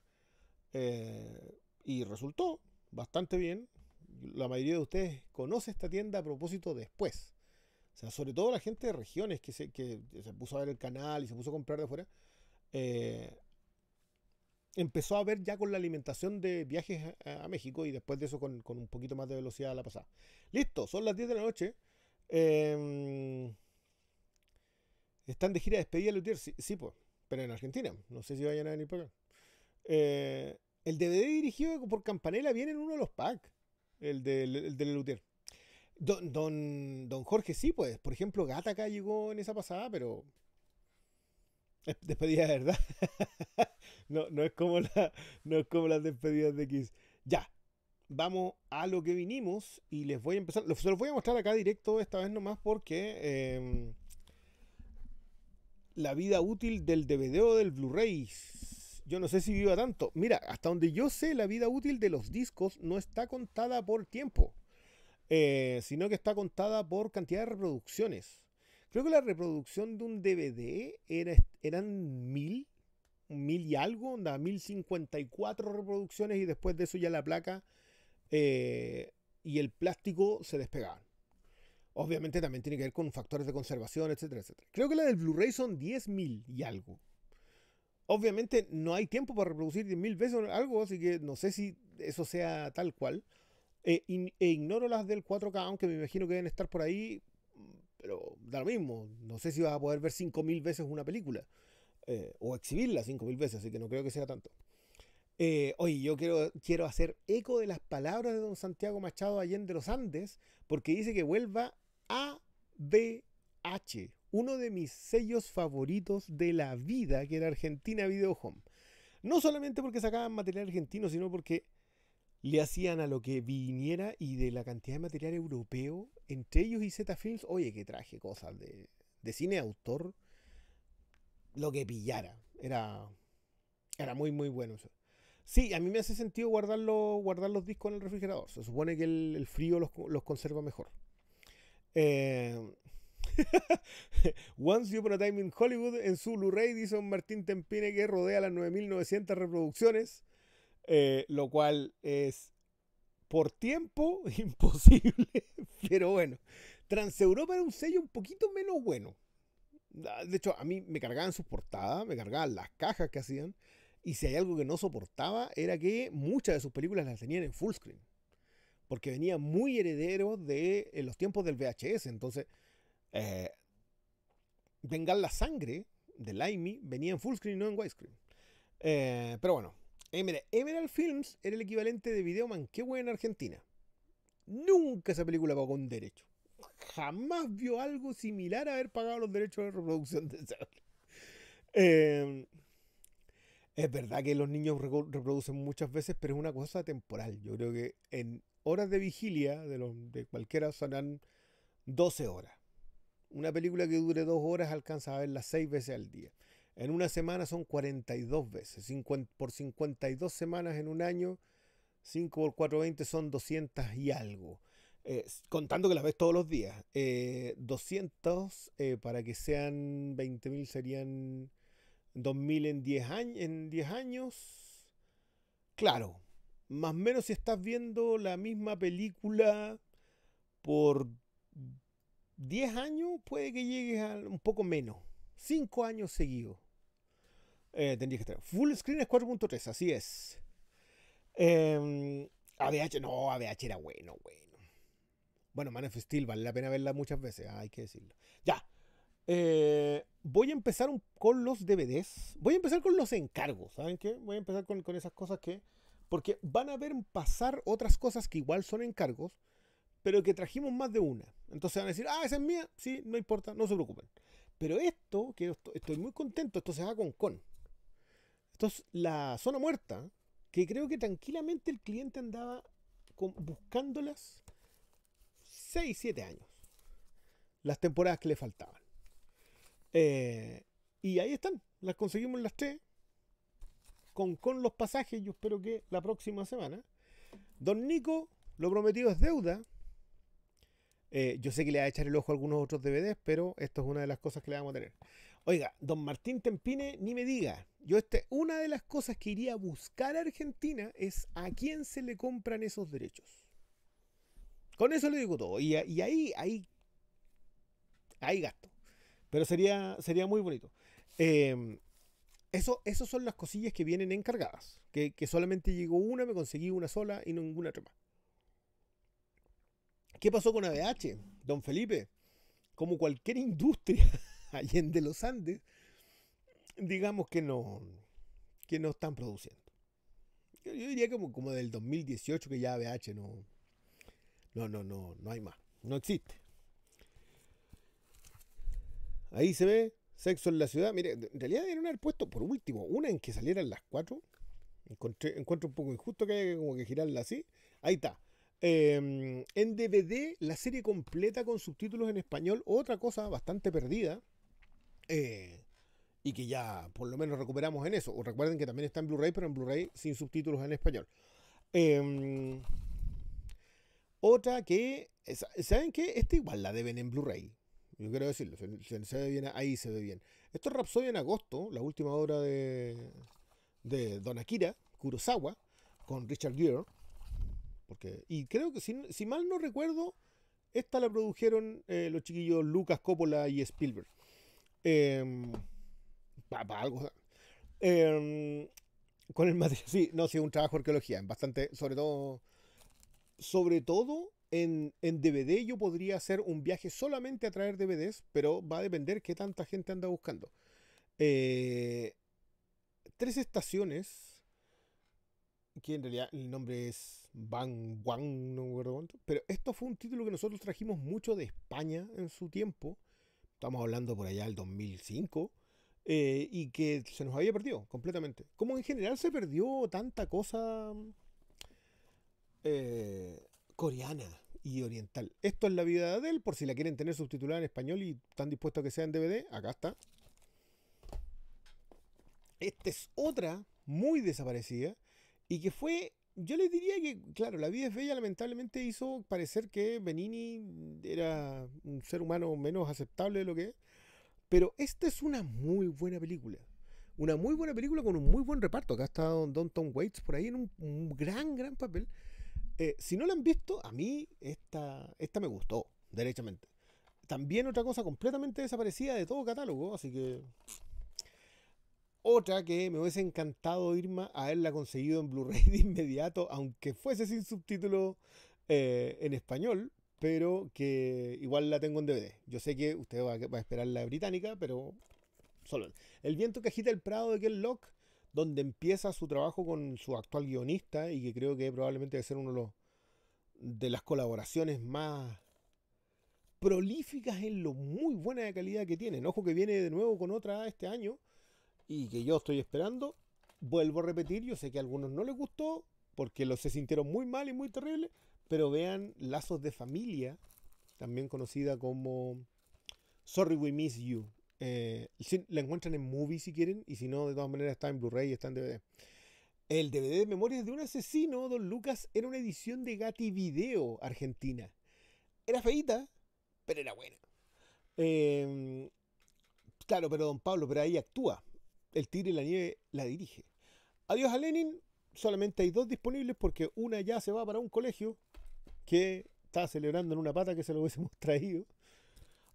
Eh, y resultó bastante bien. La mayoría de ustedes conoce esta tienda a propósito después. O sea, sobre todo la gente de regiones que se, que se puso a ver el canal y se puso a comprar de afuera, eh, empezó a ver ya con la alimentación de viajes a, México y después de eso con, un poquito más de velocidad a la pasada. Listo, son las 10 de la noche. Em, están de gira de despedida Lutier, sí, sí, pues, pero en Argentina. No sé si vayan a venir por acá. Eh, el DVD dirigido por Campanella viene en uno de los packs, el de, el Lutier. Don, don, don Jorge, sí, pues. Por ejemplo, Gata acá llegó en esa pasada, pero. Es despedida de verdad. no, no, es como la, no es como las despedidas de Kiss. Ya. Vamos a lo que vinimos y les voy a empezar. Se los voy a mostrar acá directo esta vez nomás porque. Em, la vida útil del DVD o del Blu-ray. Yo no sé si viva tanto. Mira, hasta donde yo sé, la vida útil de los discos no está contada por tiempo, eh, sino que está contada por cantidad de reproducciones. Creo que la reproducción de un DVD era, eran mil, mil y algo, onda, mil cincuenta y cuatro reproducciones y después de eso ya la placa eh, y el plástico se despegaban. Obviamente también tiene que ver con factores de conservación, etcétera, etcétera. Creo que la del Blu-ray son 10.000 y algo. Obviamente no hay tiempo para reproducir 10.000 veces algo, así que no sé si eso sea tal cual. Eh, e ignoro las del 4K, aunque me imagino que deben estar por ahí, pero da lo mismo. No sé si vas a poder ver 5.000 veces una película eh, o exhibirla 5.000 veces, así que no creo que sea tanto. Eh, oye, yo quiero, quiero hacer eco de las palabras de don Santiago Machado Allende de los Andes, porque dice que vuelva ABH, uno de mis sellos favoritos de la vida, que era Argentina Video Home. No solamente porque sacaban material argentino, sino porque le hacían a lo que viniera y de la cantidad de material europeo, entre ellos y Z Films, oye, que traje cosas de, de cine autor, lo que pillara. Era, era muy, muy bueno. Sí, a mí me hace sentido guardarlo, guardar los discos en el refrigerador. Se supone que el, frío los, los, conserva mejor. Eh, Once Upon a Time in Hollywood, en su Blu-ray, dice Martín Tempine que rodea las 9.900 reproducciones, eh, lo cual es por tiempo imposible, pero bueno. Transeuropa era un sello un poquito menos bueno. Ah, de hecho, a mí me cargaban sus portadas, me cargaban las cajas que hacían, y si hay algo que no soportaba era que muchas de sus películas las tenían en full screen porque venía muy heredero de los tiempos del VHS. Entonces, eh, la Sangre de Laimi venía en full screen, no en widescreen. Eh, pero bueno, Emerald Films era el equivalente de Video Manquehue en Argentina. Nunca esa película pagó un derecho. Jamás vio algo similar a haber pagado los derechos de reproducción de esa. Eh, es verdad que los niños reproducen muchas veces, pero es una cosa temporal. Yo creo que en horas de vigilia de, los, de cualquiera serán 12 horas. Una película que dure dos horas alcanza a verla seis veces al día. En una semana son 42 veces. por 52 semanas en un año, 5 por 4, 20 son 200 y algo. Eh, contando que la ves todos los días. 200 eh, eh, para que sean 20.000 serían 2.000 en 10, años, en 10 años. Claro, más o menos si estás viendo la misma película por 10 años, puede que llegues a un poco menos. 5 años seguidos. Eh, que estar. Full screen es 4.3, así es. Eh, ABH, no, ABH era bueno, bueno. Bueno, Man Steel vale la pena verla muchas veces, hay que decirlo. Ya. Eh, voy a empezar con los DVDs. Voy a empezar con los encargos, ¿saben qué? Voy a empezar con, con esas cosas que porque van a ver pasar otras cosas que igual son encargos, pero que trajimos más de una. Entonces van a decir, ah, esa es mía. Sí, no importa, no se preocupen. Pero esto, que estoy muy contento, esto se va con con. Esto es la zona muerta, que creo que tranquilamente el cliente andaba buscándolas 6, 7 años. Las temporadas que le faltaban. Eh, y ahí están, las conseguimos las tres con, con los pasajes. Yo espero que la próxima semana. Don Nico, lo prometido es deuda. Eh, yo sé que le va a echar el ojo a algunos otros DVDs, pero esto es una de las cosas que le vamos a tener. Oiga, don Martín Tempine, ni me diga. Yo este, una de las cosas que iría a buscar a Argentina es a quién se le compran esos derechos. Con eso le digo todo. Y, ahí, ahí, gasto. Pero sería, muy bonito. Eh, eso, esas son las cosillas que vienen encargadas. Que, solamente llegó una, me conseguí una sola y ninguna otra más. ¿Qué pasó con ABH? Don Felipe, como cualquier industria allende los Andes, digamos que no, que no están produciendo. Yo, diría como, como del 2018 que ya ABH no, no, no, no, no hay más. No existe. Ahí se ve Sexo en la ciudad. Mire, en realidad deberían haber puesto por último una en que salieran las cuatro. Encontré, encuentro un poco injusto que haya como que girarla así. Ahí está. Em, en DVD, la serie completa con subtítulos en español. Otra cosa bastante perdida. Eh, y que ya por lo menos recuperamos en eso. Recuerden que también está en Blu-ray, pero en Blu-ray sin subtítulos en español. Em, otra que, ¿saben qué? Esta igual la deben en Blu-ray. Yo quiero decirlo, se, ve bien, ahí se ve bien. Esto es Rhapsody en agosto, la última obra de, de Don Akira Kurosawa, con Richard Gere. Porque, y creo que, si, mal no recuerdo, esta la produjeron eh, los chiquillos Lucas Coppola y Spielberg. Eh, para algo. Em, con el material. Sí, no, sí, un trabajo de arqueología. Bastante, sobre todo. Sobre todo en, en, DVD yo podría hacer un viaje solamente a traer DVDs, pero va a depender qué tanta gente anda buscando. Eh, tres estaciones, que en realidad el nombre es Bang Wang, no me acuerdo cuánto, pero esto fue un título que nosotros trajimos mucho de España en su tiempo. Estamos hablando por allá del 2005. Eh, y que se nos había perdido completamente. Como en general se perdió tanta cosa eh, coreana y oriental. Esto es la vida de él, por si la quieren tener subtitulada en español y están dispuestos a que sea en DVD, acá está. Esta es otra muy desaparecida y que fue, yo les diría que, claro, La vida es bella lamentablemente hizo parecer que Benini era un ser humano menos aceptable de lo que es. Pero esta es una muy buena película. Una muy buena película con un muy buen reparto. Acá está Don Tom Waits por ahí en un, gran, gran papel. Eh, si no la han visto, a mí esta, esta me gustó, derechamente. También otra cosa completamente desaparecida de todo catálogo, así que... Otra que me hubiese encantado, Irma, haberla conseguido en Blu-ray de inmediato, aunque fuese sin subtítulo eh, en español, pero que igual la tengo en DVD. Yo sé que usted va, a esperar la británica, pero solo. El viento que agita el prado de Ken Locke, donde empieza su trabajo con su actual guionista y que creo que probablemente debe ser uno de, los, de las colaboraciones más prolíficas en lo muy buena de calidad que tienen. Ojo que viene de nuevo con otra este año y que yo estoy esperando. Vuelvo a repetir, yo sé que a algunos no les gustó porque los se sintieron muy mal y muy terribles, pero vean Lazos de Familia, también conocida como Sorry We Miss You. Eh, la encuentran en movie si quieren, y si no, de todas maneras está en Blu-ray y está en DVD. El DVD de Memorias de un Asesino, Don Lucas, era una edición de Gatti Video argentina. Era feita, pero era buena. Em, claro, pero Don Pablo, pero ahí actúa. El Tigre y la Nieve la dirige. Adiós a Lenin, solamente hay dos disponibles porque una ya se va para un colegio que está celebrando en una pata que se lo hubiésemos traído.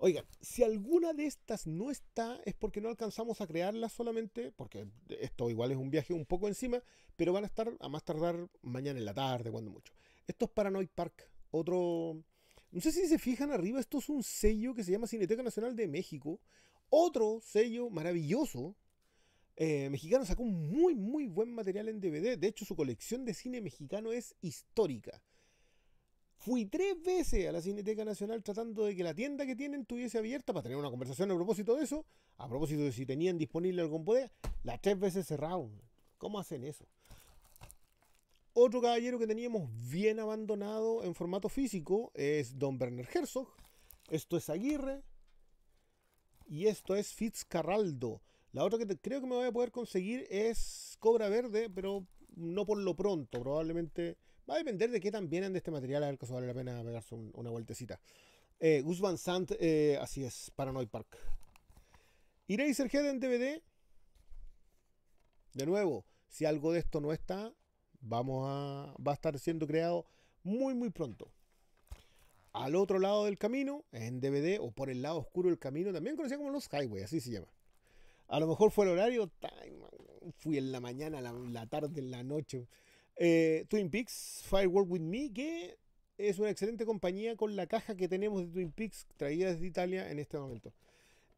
Oigan, si alguna de estas no está, es porque no alcanzamos a crearlas solamente, porque esto igual es un viaje un poco encima, pero van a estar a más tardar mañana en la tarde, cuando mucho. Esto es Paranoid Park, otro... No sé si se fijan arriba, esto es un sello que se llama Cineteca Nacional de México. Otro sello maravilloso. Eh, mexicano sacó muy, muy buen material en DVD. De hecho, su colección de cine mexicano es histórica. Fui tres veces a la Cineteca Nacional tratando de que la tienda que tienen estuviese abierta para tener una conversación a propósito de eso, a propósito de si tenían disponible algún poder. Las tres veces cerraron. ¿Cómo hacen eso? Otro caballero que teníamos bien abandonado en formato físico es Don Werner Herzog. Esto es Aguirre. Y esto es Fitzcarraldo. La otra que creo que me voy a poder conseguir es Cobra Verde, pero no por lo pronto. Probablemente Va a depender de qué tan bien ande este material, a ver si vale la pena pegarse una vueltecita. Eh, Gus Van Sant, eh, así es, Paranoid Park. Eraserhead en DVD. De nuevo, si algo de esto no está, vamos a, va a estar siendo creado muy, muy pronto. Al otro lado del camino, en DVD o por el lado oscuro del camino, también conocido como los Highway, así se llama. A lo mejor fue el horario, fui en la mañana, la, la tarde, en la noche. Eh, Twin Peaks, Firewall With Me, que es una excelente compañía con la caja que tenemos de Twin Peaks traída desde Italia en este momento.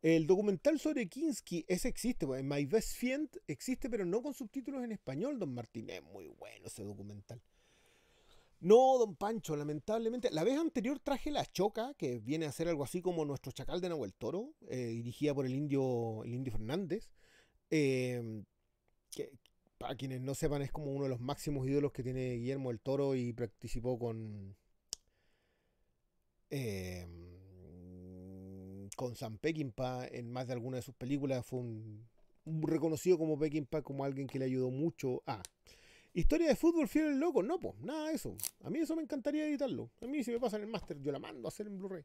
El documental sobre Kinski, ese existe, pues, My Best Friend existe, pero no con subtítulos en español, don Martín. Es muy bueno ese documental. No, don Pancho, lamentablemente. La vez anterior traje La Choca, que viene a ser algo así como nuestro chacal de Nahuel Toro, eh, dirigida por el indio, el indio Fernández. Eh, que, para quienes no sepan, es como uno de los máximos ídolos que tiene Guillermo del Toro y participó con. Em, con Sam Peckinpah en más de alguna de sus películas. Fue un, reconocido como Peckinpah como alguien que le ayudó mucho a. Historia de fútbol, fiel el loco. No, pues, nada de eso. A mí eso me encantaría editarlo. A mí, si me pasa en el máster, yo la mando a hacer en Blu-ray.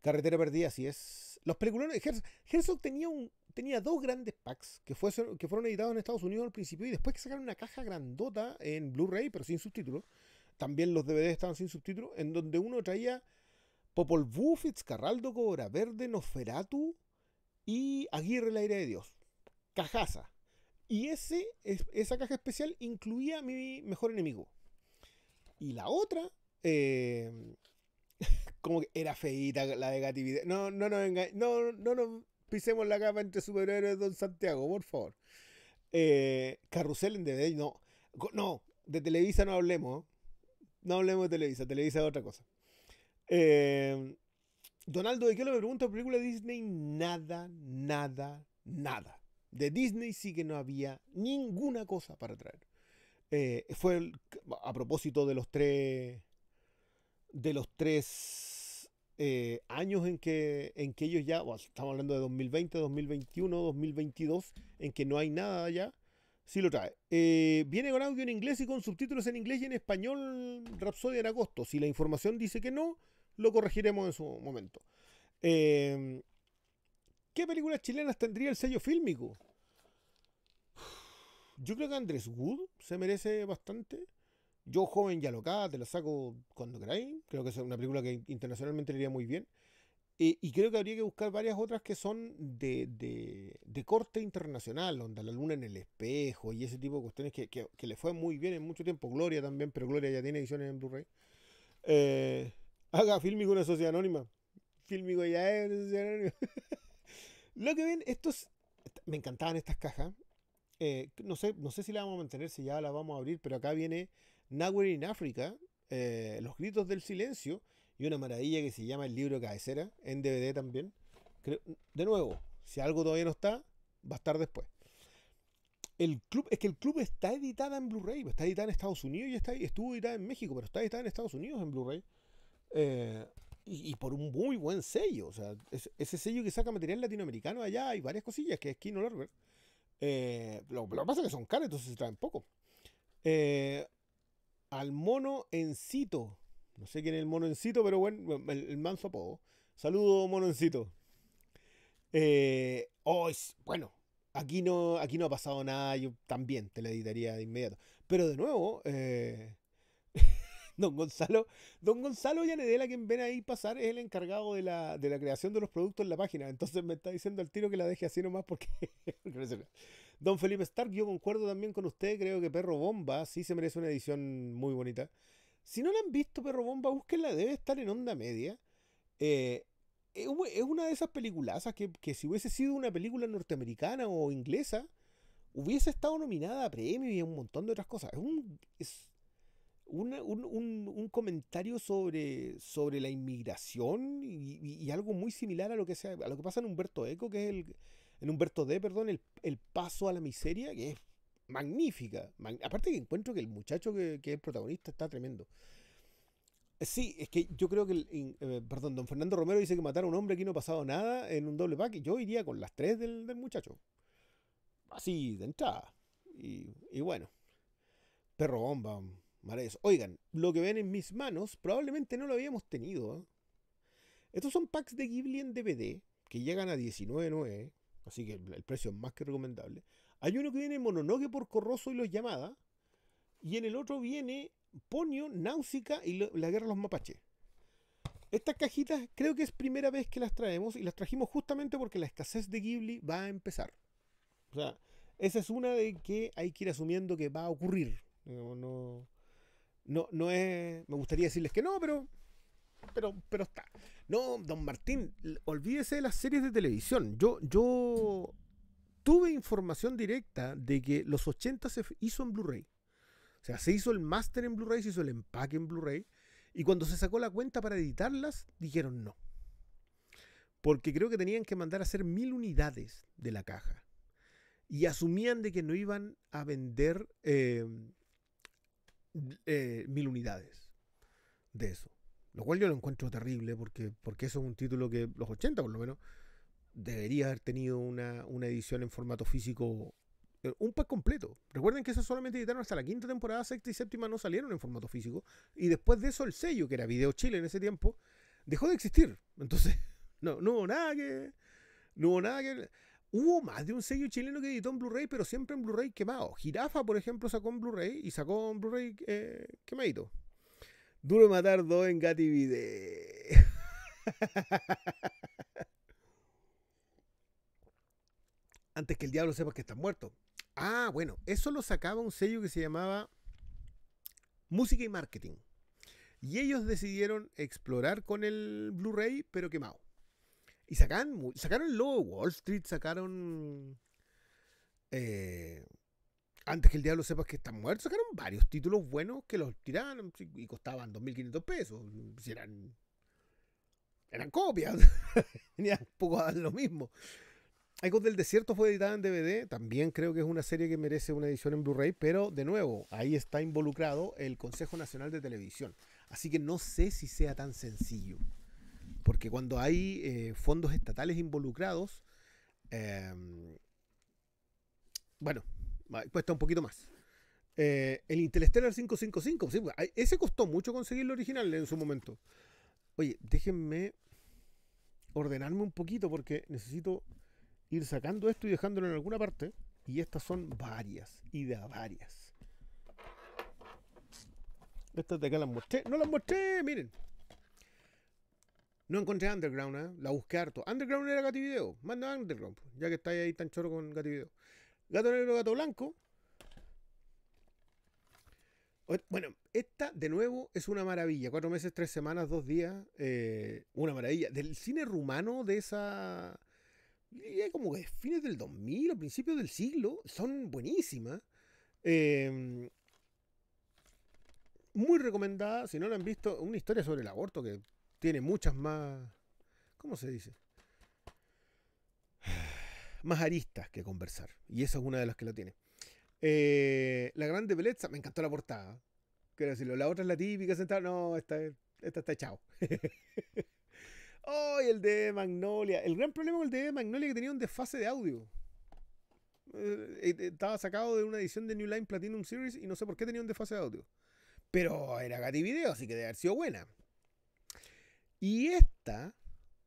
Carretera Perdida, así es. Los peliculones de Herzog, tenía, un, tenía dos grandes packs que, fue, que fueron editados en Estados Unidos al principio y después que sacaron una caja grandota en Blu-ray, pero sin subtítulos. También los DVD estaban sin subtítulos, en donde uno traía Popol Vuh, Fitzcarraldo, Cobra Verde, Nosferatu y Aguirre, el aire de Dios. Cajaza. Y ese, esa caja especial incluía a mi mejor enemigo. Y la otra, eh, como que era feita la negatividad. No, no, no, no, no, no pisemos la capa entre superhéroes Don Santiago, por favor. Eh, carrusel en DVD, no. No, de Televisa no hablemos. No hablemos de Televisa, Televisa es otra cosa. Eh, Donaldo de qué lo me pregunta, película de Disney, nada, nada, nada de Disney sí que no había ninguna cosa para traer. Eh, fue a propósito de los tres de los tres eh, años en que, en que ellos ya, estamos hablando de 2020, 2021, 2022, en que no hay nada ya, sí lo trae. Eh, viene con audio en inglés y con subtítulos en inglés y en español Rapsodia en agosto. Si la información dice que no, lo corregiremos en su momento. ¿Qué películas chilenas tendría el sello fílmico? Yo creo que Andrés Wood se merece bastante. Yo, joven y alocada, te la saco cuando queráis. Creo que es una película que internacionalmente le iría muy bien. y creo que habría que buscar varias otras que son de, de, corte internacional, donde la luna en el espejo y ese tipo de cuestiones que, que, le fue muy bien en mucho tiempo. Gloria también, pero Gloria ya tiene ediciones en Blu-ray. Eh, haga Filmico una sociedad anónima. Filmico ya es una sociedad anónima. Lo que ven, estos. Me encantaban estas cajas. Eh, no, sé, no sé si la vamos a mantener, si ya la vamos a abrir, pero acá viene Nowhere in Africa, eh, Los Gritos del Silencio, y una maravilla que se llama El Libro de Cabecera, en DVD también. de nuevo, si algo todavía no está, va a estar después. El club, es que el club está editada en Blu-ray, está editada en Estados Unidos y está, estuvo editada en México, pero está editada en Estados Unidos en Blu-ray. Eh, y, por un muy buen sello. O sea, ese sello que saca material latinoamericano allá hay varias cosillas, que es Kino Lorber. Eh, lo, que pasa es que son caros, entonces se traen poco. Eh, al mono encito. No sé quién es el mono encito, pero bueno, el, manso apodo. Saludo, mono encito. Eh, oh, bueno, aquí no, aquí no ha pasado nada, yo también te la editaría de inmediato. Pero de nuevo, eh, Don Gonzalo, Don Gonzalo Yanedela, quien ven ahí pasar, es el encargado de la, de la creación de los productos en la página. Entonces me está diciendo al tiro que la deje así nomás porque. Don Felipe Stark, yo concuerdo también con usted. Creo que Perro Bomba sí se merece una edición muy bonita. Si no la han visto, Perro Bomba, búsquenla, debe estar en onda media. Eh, es una de esas peliculazas que, que, si hubiese sido una película norteamericana o inglesa, hubiese estado nominada a premios y a un montón de otras cosas. Es, un, es un, comentario sobre, sobre la inmigración y, algo muy similar a lo que sea, a lo que pasa en Humberto Eco, que es el, en Humberto D, perdón, el, paso a la miseria, que es magnífica. aparte que encuentro que el muchacho que, es el protagonista está tremendo. Sí, es que yo creo que, eh, perdón, don Fernando Romero dice que matar a un hombre aquí no ha pasado nada en un doble pack. Yo iría con las tres del, del muchacho. Así, de entrada. Y, bueno, perro bomba Maravilloso. Oigan, lo que ven en mis manos probablemente no lo habíamos tenido. ¿eh? Estos son packs de Ghibli en DVD que llegan a 19.9, así que el precio es más que recomendable. Hay uno que viene Mononoke por Corroso y los Llamada, y en el otro viene Ponio, Náusica y la Guerra de los Mapaches. Estas cajitas creo que es primera vez que las traemos y las trajimos justamente porque la escasez de Ghibli va a empezar. O sea, esa es una de que hay que ir asumiendo que va a ocurrir. no, no, no es. Me gustaría decirles que no, pero. Pero, pero está. No, don Martín, olvídese de las series de televisión. Yo, yo tuve información directa de que los 80 se hizo en Blu-ray. O sea, se hizo el máster en Blu-ray, se hizo el empaque en Blu-ray. Y cuando se sacó la cuenta para editarlas, dijeron no. Porque creo que tenían que mandar a hacer mil unidades de la caja. Y asumían de que no iban a vender eh, eh, mil unidades de eso. Lo cual yo lo encuentro terrible porque, porque eso es un título que los 80 por lo menos debería haber tenido una, una edición en formato físico eh, un pack completo. Recuerden que esas solamente editaron hasta la quinta temporada, sexta y séptima no salieron en formato físico. Y después de eso, el sello, que era Video Chile en ese tiempo, dejó de existir. Entonces, no, no hubo nada que. No hubo nada que. Hubo más de un sello chileno que editó en Blu-ray, pero siempre en Blu-ray quemado. Jirafa, por ejemplo, sacó en Blu-ray y sacó en Blu-ray eh, quemadito. Duro matar dos en Gati Video. Antes que el diablo sepa que estás muerto. Ah, bueno, eso lo sacaba un sello que se llamaba Música y Marketing. Y ellos decidieron explorar con el Blu-ray, pero quemado. Y sacaron, sacaron el logo Wall Street, sacaron. Eh, antes que el diablo sepa que está muerto, sacaron varios títulos buenos que los tiraban y costaban 2.500 pesos. eran, eran copias. Tenían poco a lo mismo. Icos del Desierto fue editada en DVD. También creo que es una serie que merece una edición en Blu-ray. Pero de nuevo, ahí está involucrado el Consejo Nacional de Televisión. Así que no sé si sea tan sencillo. Porque cuando hay eh, fondos estatales involucrados, em, bueno, cuesta un poquito más. Eh, el Interstellar 555, sí, pues, ese costó mucho conseguir el original en su momento. Oye, déjenme ordenarme un poquito porque necesito ir sacando esto y dejándolo en alguna parte. Y estas son varias, y de varias. Estas de acá las mostré. No las mostré, miren. No encontré Underground, ¿eh? la busqué harto. Underground era Gativideo. Manda Underground, ya que estáis ahí tan choro con Gativideo. Gato negro, gato blanco. Bueno, esta de nuevo es una maravilla. Cuatro meses, tres semanas, dos días. Eh, una maravilla. Del cine rumano de esa como que fines del 2000 o principios del siglo, son buenísimas. Em, muy recomendada, si no lo han visto, una historia sobre el aborto que tiene muchas más, ¿cómo se dice? Más aristas que conversar. Y esa es una de las que lo tiene. Eh, la grande belleza, me encantó la portada. Quiero decirlo, la otra es la típica sentada. No, esta, esta está echado. ¡Oh! el de Magnolia. El gran problema con el de Magnolia que tenía un desfase de audio. Eh, eh, estaba sacado de una edición de New Line Platinum Series y no sé por qué tenía un desfase de audio. Pero era Gati Video, así que debe haber sido buena. Y esta.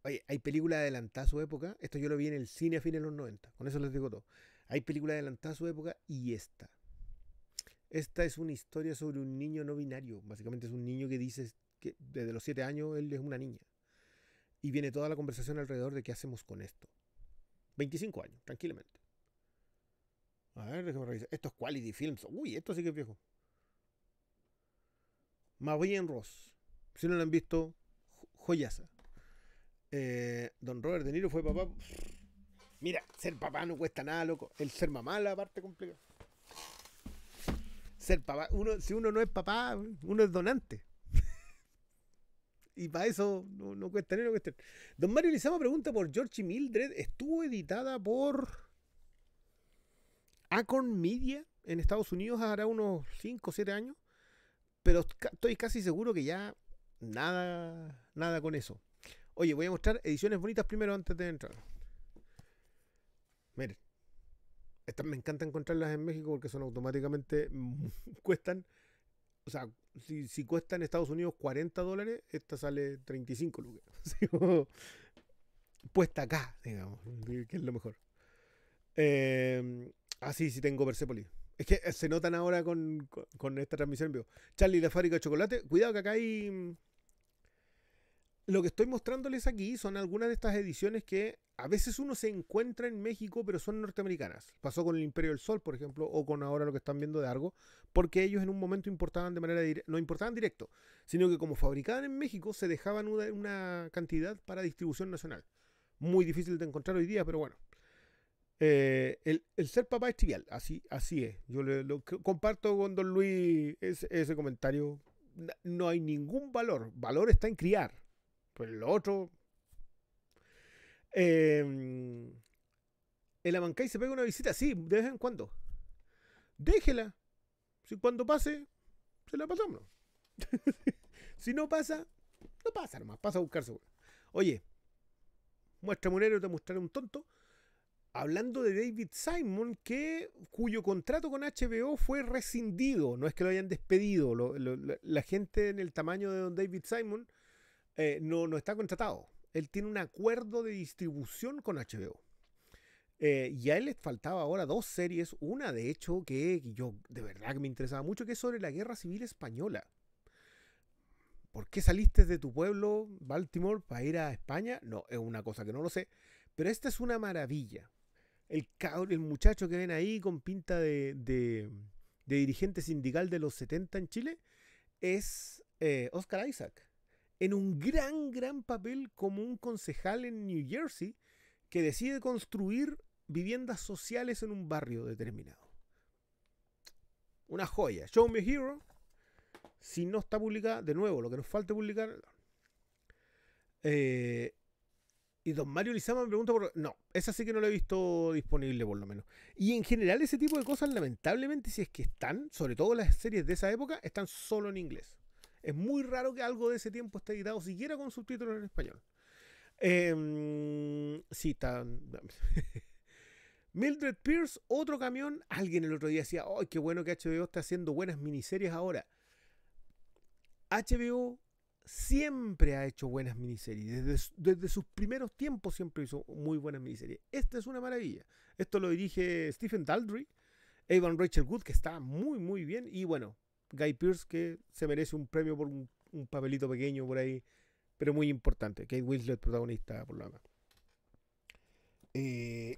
Hay películas adelantadas a su época. Esto yo lo vi en el cine a fines de los 90. Con eso les digo todo. Hay películas adelantadas a su época y esta. Esta es una historia sobre un niño no binario. Básicamente es un niño que dice que desde los 7 años él es una niña. Y viene toda la conversación alrededor de qué hacemos con esto. 25 años, tranquilamente. A ver, déjame revisar. Esto es Quality Films. Uy, esto sí que es viejo. Marianne Ross. Si no lo han visto, joyaza. Eh, Don Robert De Niro fue papá. Mira, ser papá no cuesta nada, loco. El ser mamá la parte complicada. Ser papá. Uno, si uno no es papá, uno es donante. Y para eso no, cuesta ni no cuesta. Don Mario Lizama pregunta por George Mildred. Estuvo editada por Acorn Media en Estados Unidos hará unos 5 o 7 años. Pero estoy casi seguro que ya nada, nada con eso. Oye, voy a mostrar ediciones bonitas primero antes de entrar. Miren. Estas me encanta encontrarlas en México porque son automáticamente cuestan o sea, si, si, cuesta en Estados Unidos 40 dólares, esta sale 35 lucas. Puesta acá, digamos, que es lo mejor. Eh, ah, sí, sí tengo Persepolis. Es que se notan ahora con, con, esta transmisión en vivo. Charlie, la fábrica de chocolate. Cuidado que acá hay lo que estoy mostrándoles aquí son algunas de estas ediciones que a veces uno se encuentra en México, pero son norteamericanas. Pasó con el Imperio del Sol, por ejemplo, o con ahora lo que están viendo de Argo, porque ellos en un momento importaban de manera directa, no importaban directo, sino que como fabricaban en México, se dejaban una, cantidad para distribución nacional. Muy difícil de encontrar hoy día, pero bueno. Eh, el, ser papá es trivial, así, así es. Yo lo comparto con don Luis ese, ese comentario. No hay ningún valor. Valor está en criar pues lo otro. Eh, el Amancay se pega una visita, sí, de vez en cuando. Déjela. Si cuando pase, se la pasamos. si no pasa, no pasa nomás, pasa a buscarse. Oye, muestra héroe, te mostraré un tonto. Hablando de David Simon, que, cuyo contrato con HBO fue rescindido, no es que lo hayan despedido. la gente en el tamaño de don David Simon eh, no, no está contratado. Él tiene un acuerdo de distribución con HBO. Eh, y a él le faltaba ahora dos series. Una, de hecho, que yo de verdad que me interesaba mucho, que es sobre la guerra civil española. ¿Por qué saliste de tu pueblo, Baltimore, para ir a España? No, es una cosa que no lo sé. Pero esta es una maravilla. El, el muchacho que ven ahí con pinta de, de, dirigente sindical de los 70 en Chile es eh, Oscar Isaac. En un gran, gran papel como un concejal en New Jersey que decide construir viviendas sociales en un barrio determinado. Una joya. Show Me a Hero si no está publicada, de nuevo, lo que nos falta publicar. Eh, y don Mario Lizama me pregunta por. No, esa sí que no la he visto disponible, por lo menos. Y en general, ese tipo de cosas, lamentablemente, si es que están, sobre todo las series de esa época, están solo en inglés. Es muy raro que algo de ese tiempo esté editado siquiera con subtítulos en español. Eh, sí, está. Mildred Pierce, otro camión. Alguien el otro día decía: ¡Ay, qué bueno que HBO está haciendo buenas miniseries ahora! HBO siempre ha hecho buenas miniseries. Desde, sus primeros tiempos siempre hizo muy buenas miniseries. Esta es una maravilla. Esto lo dirige Stephen Daldry, Evan Rachel Wood, que está muy, muy bien. Y bueno, Guy Pierce, que se merece un premio por un, papelito pequeño por ahí, pero muy importante. Kate Winslet, protagonista, por lo demás. Eh,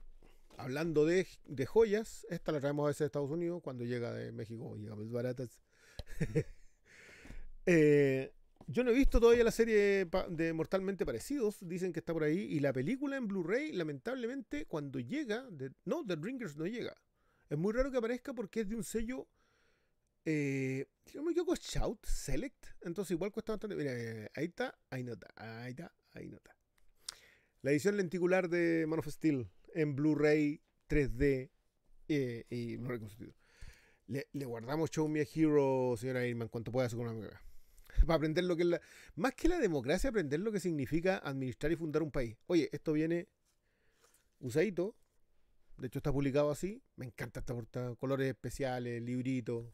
hablando de, joyas, esta la traemos a veces de Estados Unidos, cuando llega de México, llega más baratas. Eh, yo no he visto todavía la serie de Mortalmente Parecidos, dicen que está por ahí, y la película en Blu-ray, lamentablemente, cuando llega, no, The Ringers no llega. Es muy raro que aparezca porque es de un sello, eh, si no me equivoco, Shout Select, entonces igual cuesta bastante. Mira, ahí está, ahí nota, ahí está, ahí nota. La edición lenticular de Man of Steel en Blu-ray 3D eh, y no reconstruido. Le, guardamos Show Me a Hero, señora Irma, en cuanto pueda hacer una para aprender lo que es la. Más que la democracia, aprender lo que significa administrar y fundar un país. Oye, esto viene usadito. De hecho, está publicado así. Me encanta esta portada. Colores especiales, libritos.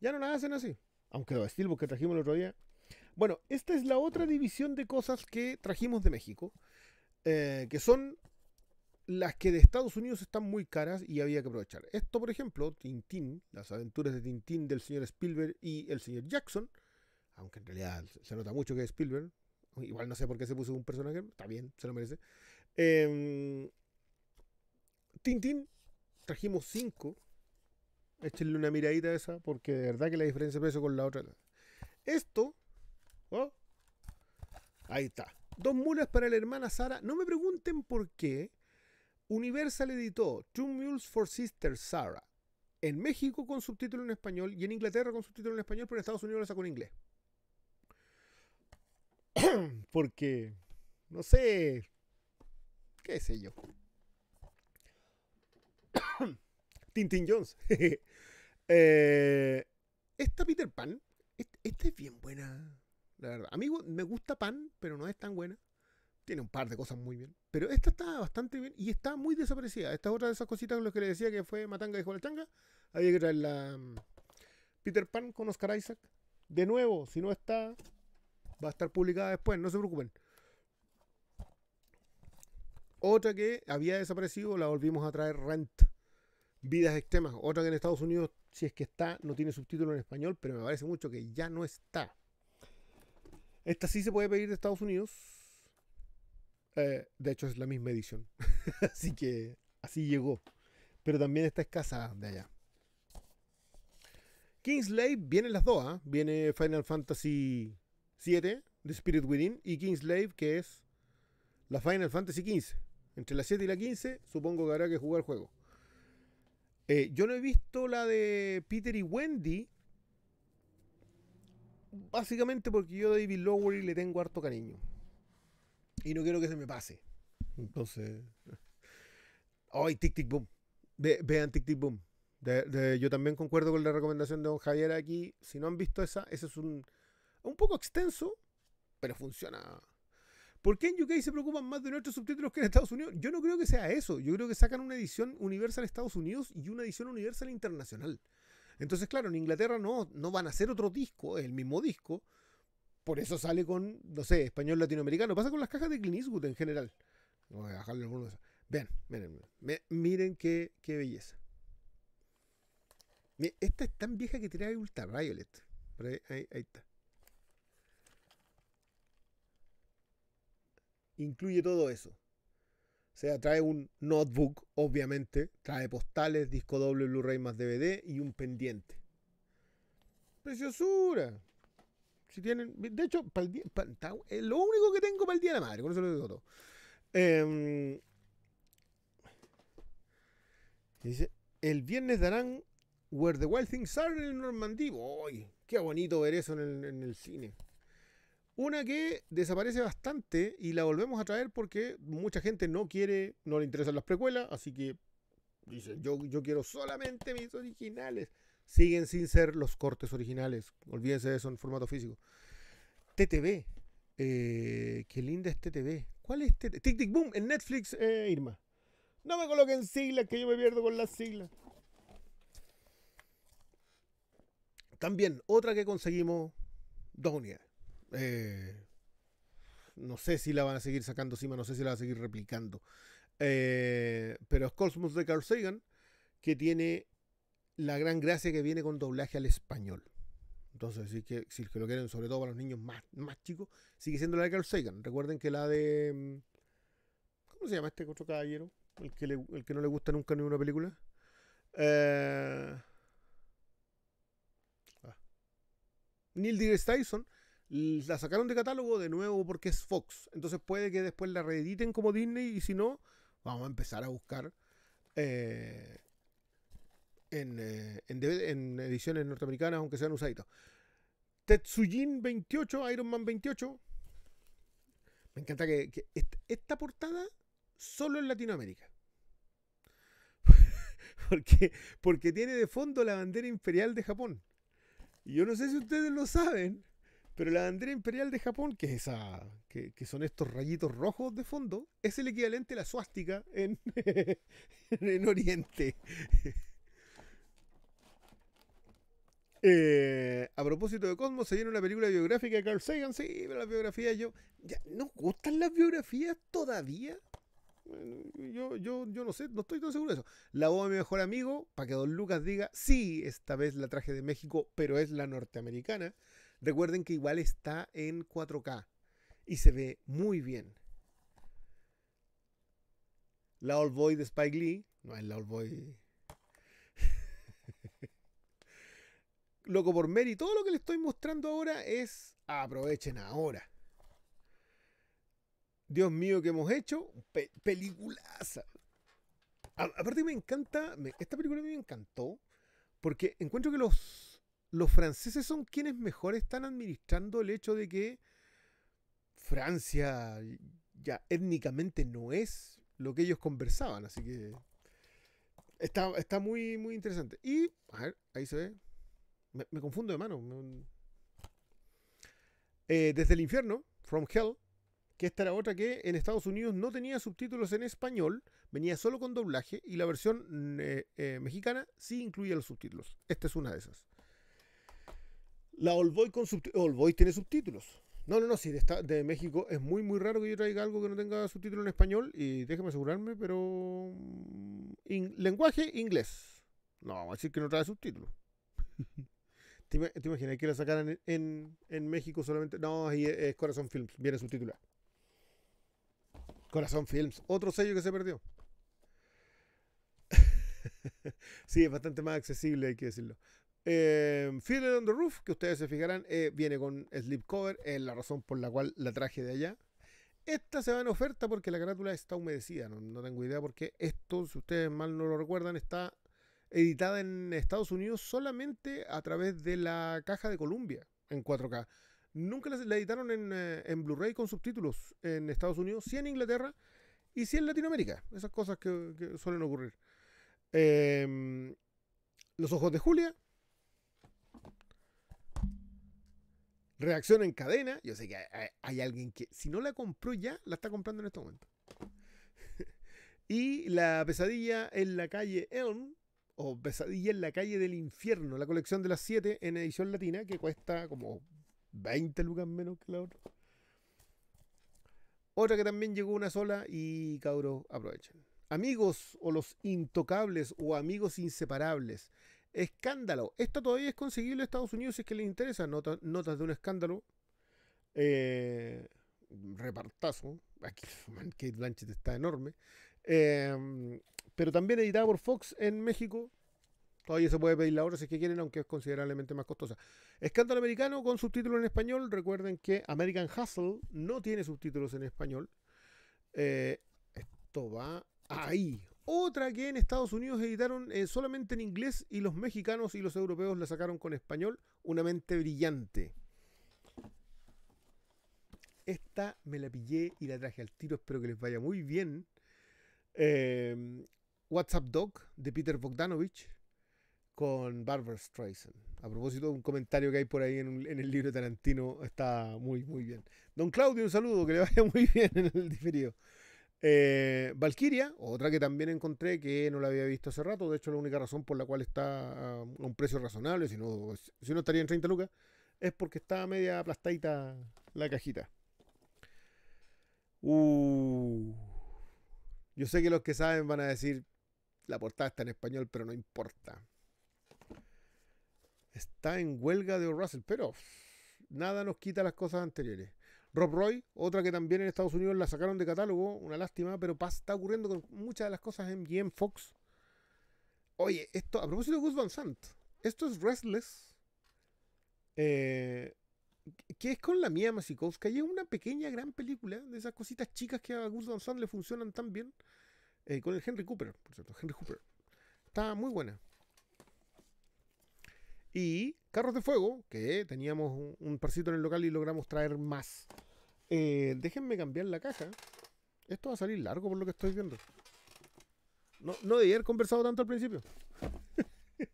Ya no la hacen así. Aunque lo estilo que trajimos el otro día. Bueno, esta es la otra división de cosas que trajimos de México. Eh, que son las que de Estados Unidos están muy caras y había que aprovechar. Esto, por ejemplo, Tintín, las aventuras de Tintín del señor Spielberg y el señor Jackson, aunque en realidad se nota mucho que es Spielberg. Igual no sé por qué se puso un personaje, está bien, se lo merece. Eh, Tintín, trajimos cinco. Échenle una miradita a esa, porque de verdad que la diferencia de precio con la otra. Esto, oh, ahí está. Dos mulas para la hermana Sara. No me pregunten por qué. Universal editó Two Mules for Sister Sarah en México con subtítulo en español y en Inglaterra con subtítulo en español, pero en Estados Unidos lo sacó en inglés. Porque, no sé, qué sé yo. Tintin Jones. eh, esta Peter Pan, esta es bien buena, la verdad. A mí me gusta Pan, pero no es tan buena. Tiene un par de cosas muy bien. Pero esta está bastante bien y está muy desaparecida. Esta es otra de esas cositas con las que le decía que fue Matanga y la Changa. Había que traer la mm, Peter Pan con Oscar Isaac. De nuevo, si no está, Va a estar publicada después, no se preocupen. Otra que había desaparecido, la volvimos a traer Rent. Vidas extremas. Otra que en Estados Unidos, si es que está, no tiene subtítulo en español, pero me parece mucho que ya no está. Esta sí se puede pedir de Estados Unidos. Eh, de hecho, es la misma edición. así que así llegó. Pero también está escasa de allá. Kingslave vienen las dos, ¿ah? Viene Final Fantasy 7, The Spirit Within, y Kingslave, que es la Final Fantasy XV. Entre la 7 y la 15, supongo que habrá que jugar el juego. Eh, yo no he visto la de Peter y Wendy. Básicamente porque yo a David Lowery le tengo harto cariño. Y no quiero que se me pase. Entonces. ¡Ay, Tic Tic Boom! vean Tic Tic Boom. yo también concuerdo con la recomendación de don Javier aquí. Si no han visto esa, ese es un un poco extenso, pero funciona. ¿Por qué en UK se preocupan más de nuestros subtítulos que en Estados Unidos? Yo no creo que sea eso. Yo creo que sacan una edición universal Estados Unidos y una edición universal internacional. Entonces, claro, en Inglaterra no, no van a hacer otro disco, el mismo disco. Por eso sale con, no sé, español latinoamericano. Pasa con las cajas de Clint en general. Voy a bajarle el volumen. Vean, miren, miren qué, qué belleza. Esta es tan vieja que trae Ultraviolet. Ahí, ahí, ahí está. Incluye todo eso. O sea, trae un notebook, obviamente. Trae postales, disco doble, Blu-ray más DVD y un pendiente. Preciosura. Si tienen. De hecho, para el lo único que tengo para el día de la madre, con eso lo digo todo. Em, dice: El viernes darán Where the Wild Things Are en Normandía. ¡Uy! Qué bonito ver eso en el, cine! Una que desaparece bastante y la volvemos a traer porque mucha gente no quiere, no le interesan las precuelas, así que dice, yo, yo quiero solamente mis originales. Siguen sin ser los cortes originales. Olvídense de eso en formato físico. TTV. Eh, qué linda es TTV. ¿Cuál es TTV? Tic Tic Boom en Netflix, eh, Irma. No me coloquen siglas, que yo me pierdo con las siglas. También, otra que conseguimos, dos unidades. Eh, no sé si la van a seguir sacando encima, no sé si la van a seguir replicando. Eh, pero es Cosmos de Carl Sagan, que tiene la gran gracia que viene con doblaje al español. Entonces, si, que, si que lo quieren, sobre todo para los niños más, más chicos, sigue siendo la de Carl Sagan. Recuerden que la de. Mm, ¿Cómo se llama este otro caballero? El que, el que no le gusta nunca ni una película. Eh, Neil deGrasse Tyson la sacaron de catálogo de nuevo porque es Fox. Entonces puede que después la reediten como Disney y si no, vamos a empezar a buscar eh, en, eh, en, ediciones norteamericanas, aunque sean usaditos. Tetsujin 28, Iron Man 28. Me encanta que, esta portada solo en Latinoamérica. porque, porque tiene de fondo la bandera imperial de Japón. Y yo no sé si ustedes lo saben, pero la bandera imperial de Japón, que es esa, que, son estos rayitos rojos de fondo, es el equivalente a la suástica en, en Oriente. Eh, a propósito de Cosmos, se viene una película biográfica de Carl Sagan. Sí, pero la biografía yo. Ya, ¿Nos gustan las biografías todavía? yo, yo, yo no sé, no estoy tan seguro de eso. La voz de mi mejor amigo, para que Don Lucas diga, sí, esta vez la traje de México, pero es la norteamericana. Recuerden que igual está en 4K y se ve muy bien. La Old Boy de Spike Lee, no es la Old Boy. Loco por Mary, todo lo que le estoy mostrando ahora es aprovechen ahora. Dios mío, ¿qué hemos hecho? peliculaza. aparte me encanta, esta película a mí me encantó porque encuentro que los, los franceses son quienes mejor están administrando el hecho de que Francia ya étnicamente no es lo que ellos conversaban, así que está, está muy, muy interesante. Y, a ver, ahí se ve. Me, confundo de mano. Eh, desde el infierno, From Hell, que esta era otra que en Estados Unidos no tenía subtítulos en español, venía solo con doblaje y la versión eh, eh, mexicana sí incluía los subtítulos. Esta es una de esas. La All Boy con All Boy tiene subtítulos. No, no, no, sí, de, de, México es muy, muy raro que yo traiga algo que no tenga subtítulos en español y déjeme asegurarme, pero... Mm, lenguaje inglés. No, vamos a decir que no trae subtítulos. ¿Te, imaginas que la sacaran en, en, México solamente? No, ahí es Corazón Films, viene subtitulado. Corazón Films, otro sello que se perdió. sí, es bastante más accesible, hay que decirlo. Eh, on the Roof, que ustedes se fijarán, eh, viene con slipcover, es la razón por la cual la traje de allá. Esta se va en oferta porque la carátula está humedecida, no, no tengo idea porque esto, si ustedes mal no lo recuerdan, está editada en Estados Unidos solamente a través de la caja de Columbia en 4K. Nunca la, editaron en, eh, en Blu-ray con subtítulos en Estados Unidos, sí en Inglaterra y sí en Latinoamérica. Esas cosas que, suelen ocurrir. Em, Los ojos de Julia. Reacción en cadena. Yo sé que hay, alguien que, si no la compró ya, la está comprando en este momento. y La pesadilla en la calle Elm, o Pesadilla en la calle del infierno, la colección de las 7 en edición latina, que cuesta como 20 lucas menos que la otra. Otra que también llegó una sola y cabros aprovechen. Amigos o los intocables o amigos inseparables. Escándalo. Esto todavía es conseguible en Estados Unidos si es que les interesa. notas de un escándalo. Eh, repartazo. Aquí Kate Blanchett está enorme. Eh, pero también editada por Fox en México. Todavía se puede pedir la hora si es que quieren, aunque es considerablemente más costosa. Escándalo americano con subtítulos en español. Recuerden que American Hustle no tiene subtítulos en español. Eh, esto va ahí. Otra que en Estados Unidos editaron eh, solamente en inglés y los mexicanos y los europeos la sacaron con español. Una mente brillante. Esta me la pillé y la traje al tiro. Espero que les vaya muy bien. Eh, WhatsApp Dog de Peter Bogdanovich con Barbara Streisand. A propósito un comentario que hay por ahí en, el libro Tarantino, está muy, muy bien. Don Claudio, un saludo, que le vaya muy bien en el diferido. Eh, Valkyria, otra que también encontré que no la había visto hace rato, de hecho la única razón por la cual está a un precio razonable, si no, si no estaría en 30 lucas, es porque está media aplastadita la cajita. Uh, yo sé que los que saben van a decir, la portada está en español, pero no importa. Está en huelga de Russell, pero nada nos quita las cosas anteriores. Rob Roy, otra que también en Estados Unidos la sacaron de catálogo, una lástima, pero está ocurriendo con muchas de las cosas en GM Fox. Oye, esto, a propósito de Gus Van Sant, esto es Restless, eh, que es con la mía Masikowska, y es una pequeña, gran película, de esas cositas chicas que a Gus Van Sant le funcionan tan bien, eh, con el Henry Cooper, por cierto, Henry Cooper. Está muy buena. Y Carros de Fuego, que teníamos un, parcito en el local y logramos traer más. Eh, déjenme cambiar la caja. Esto va a salir largo por lo que estoy viendo. No, no haber conversado tanto al principio.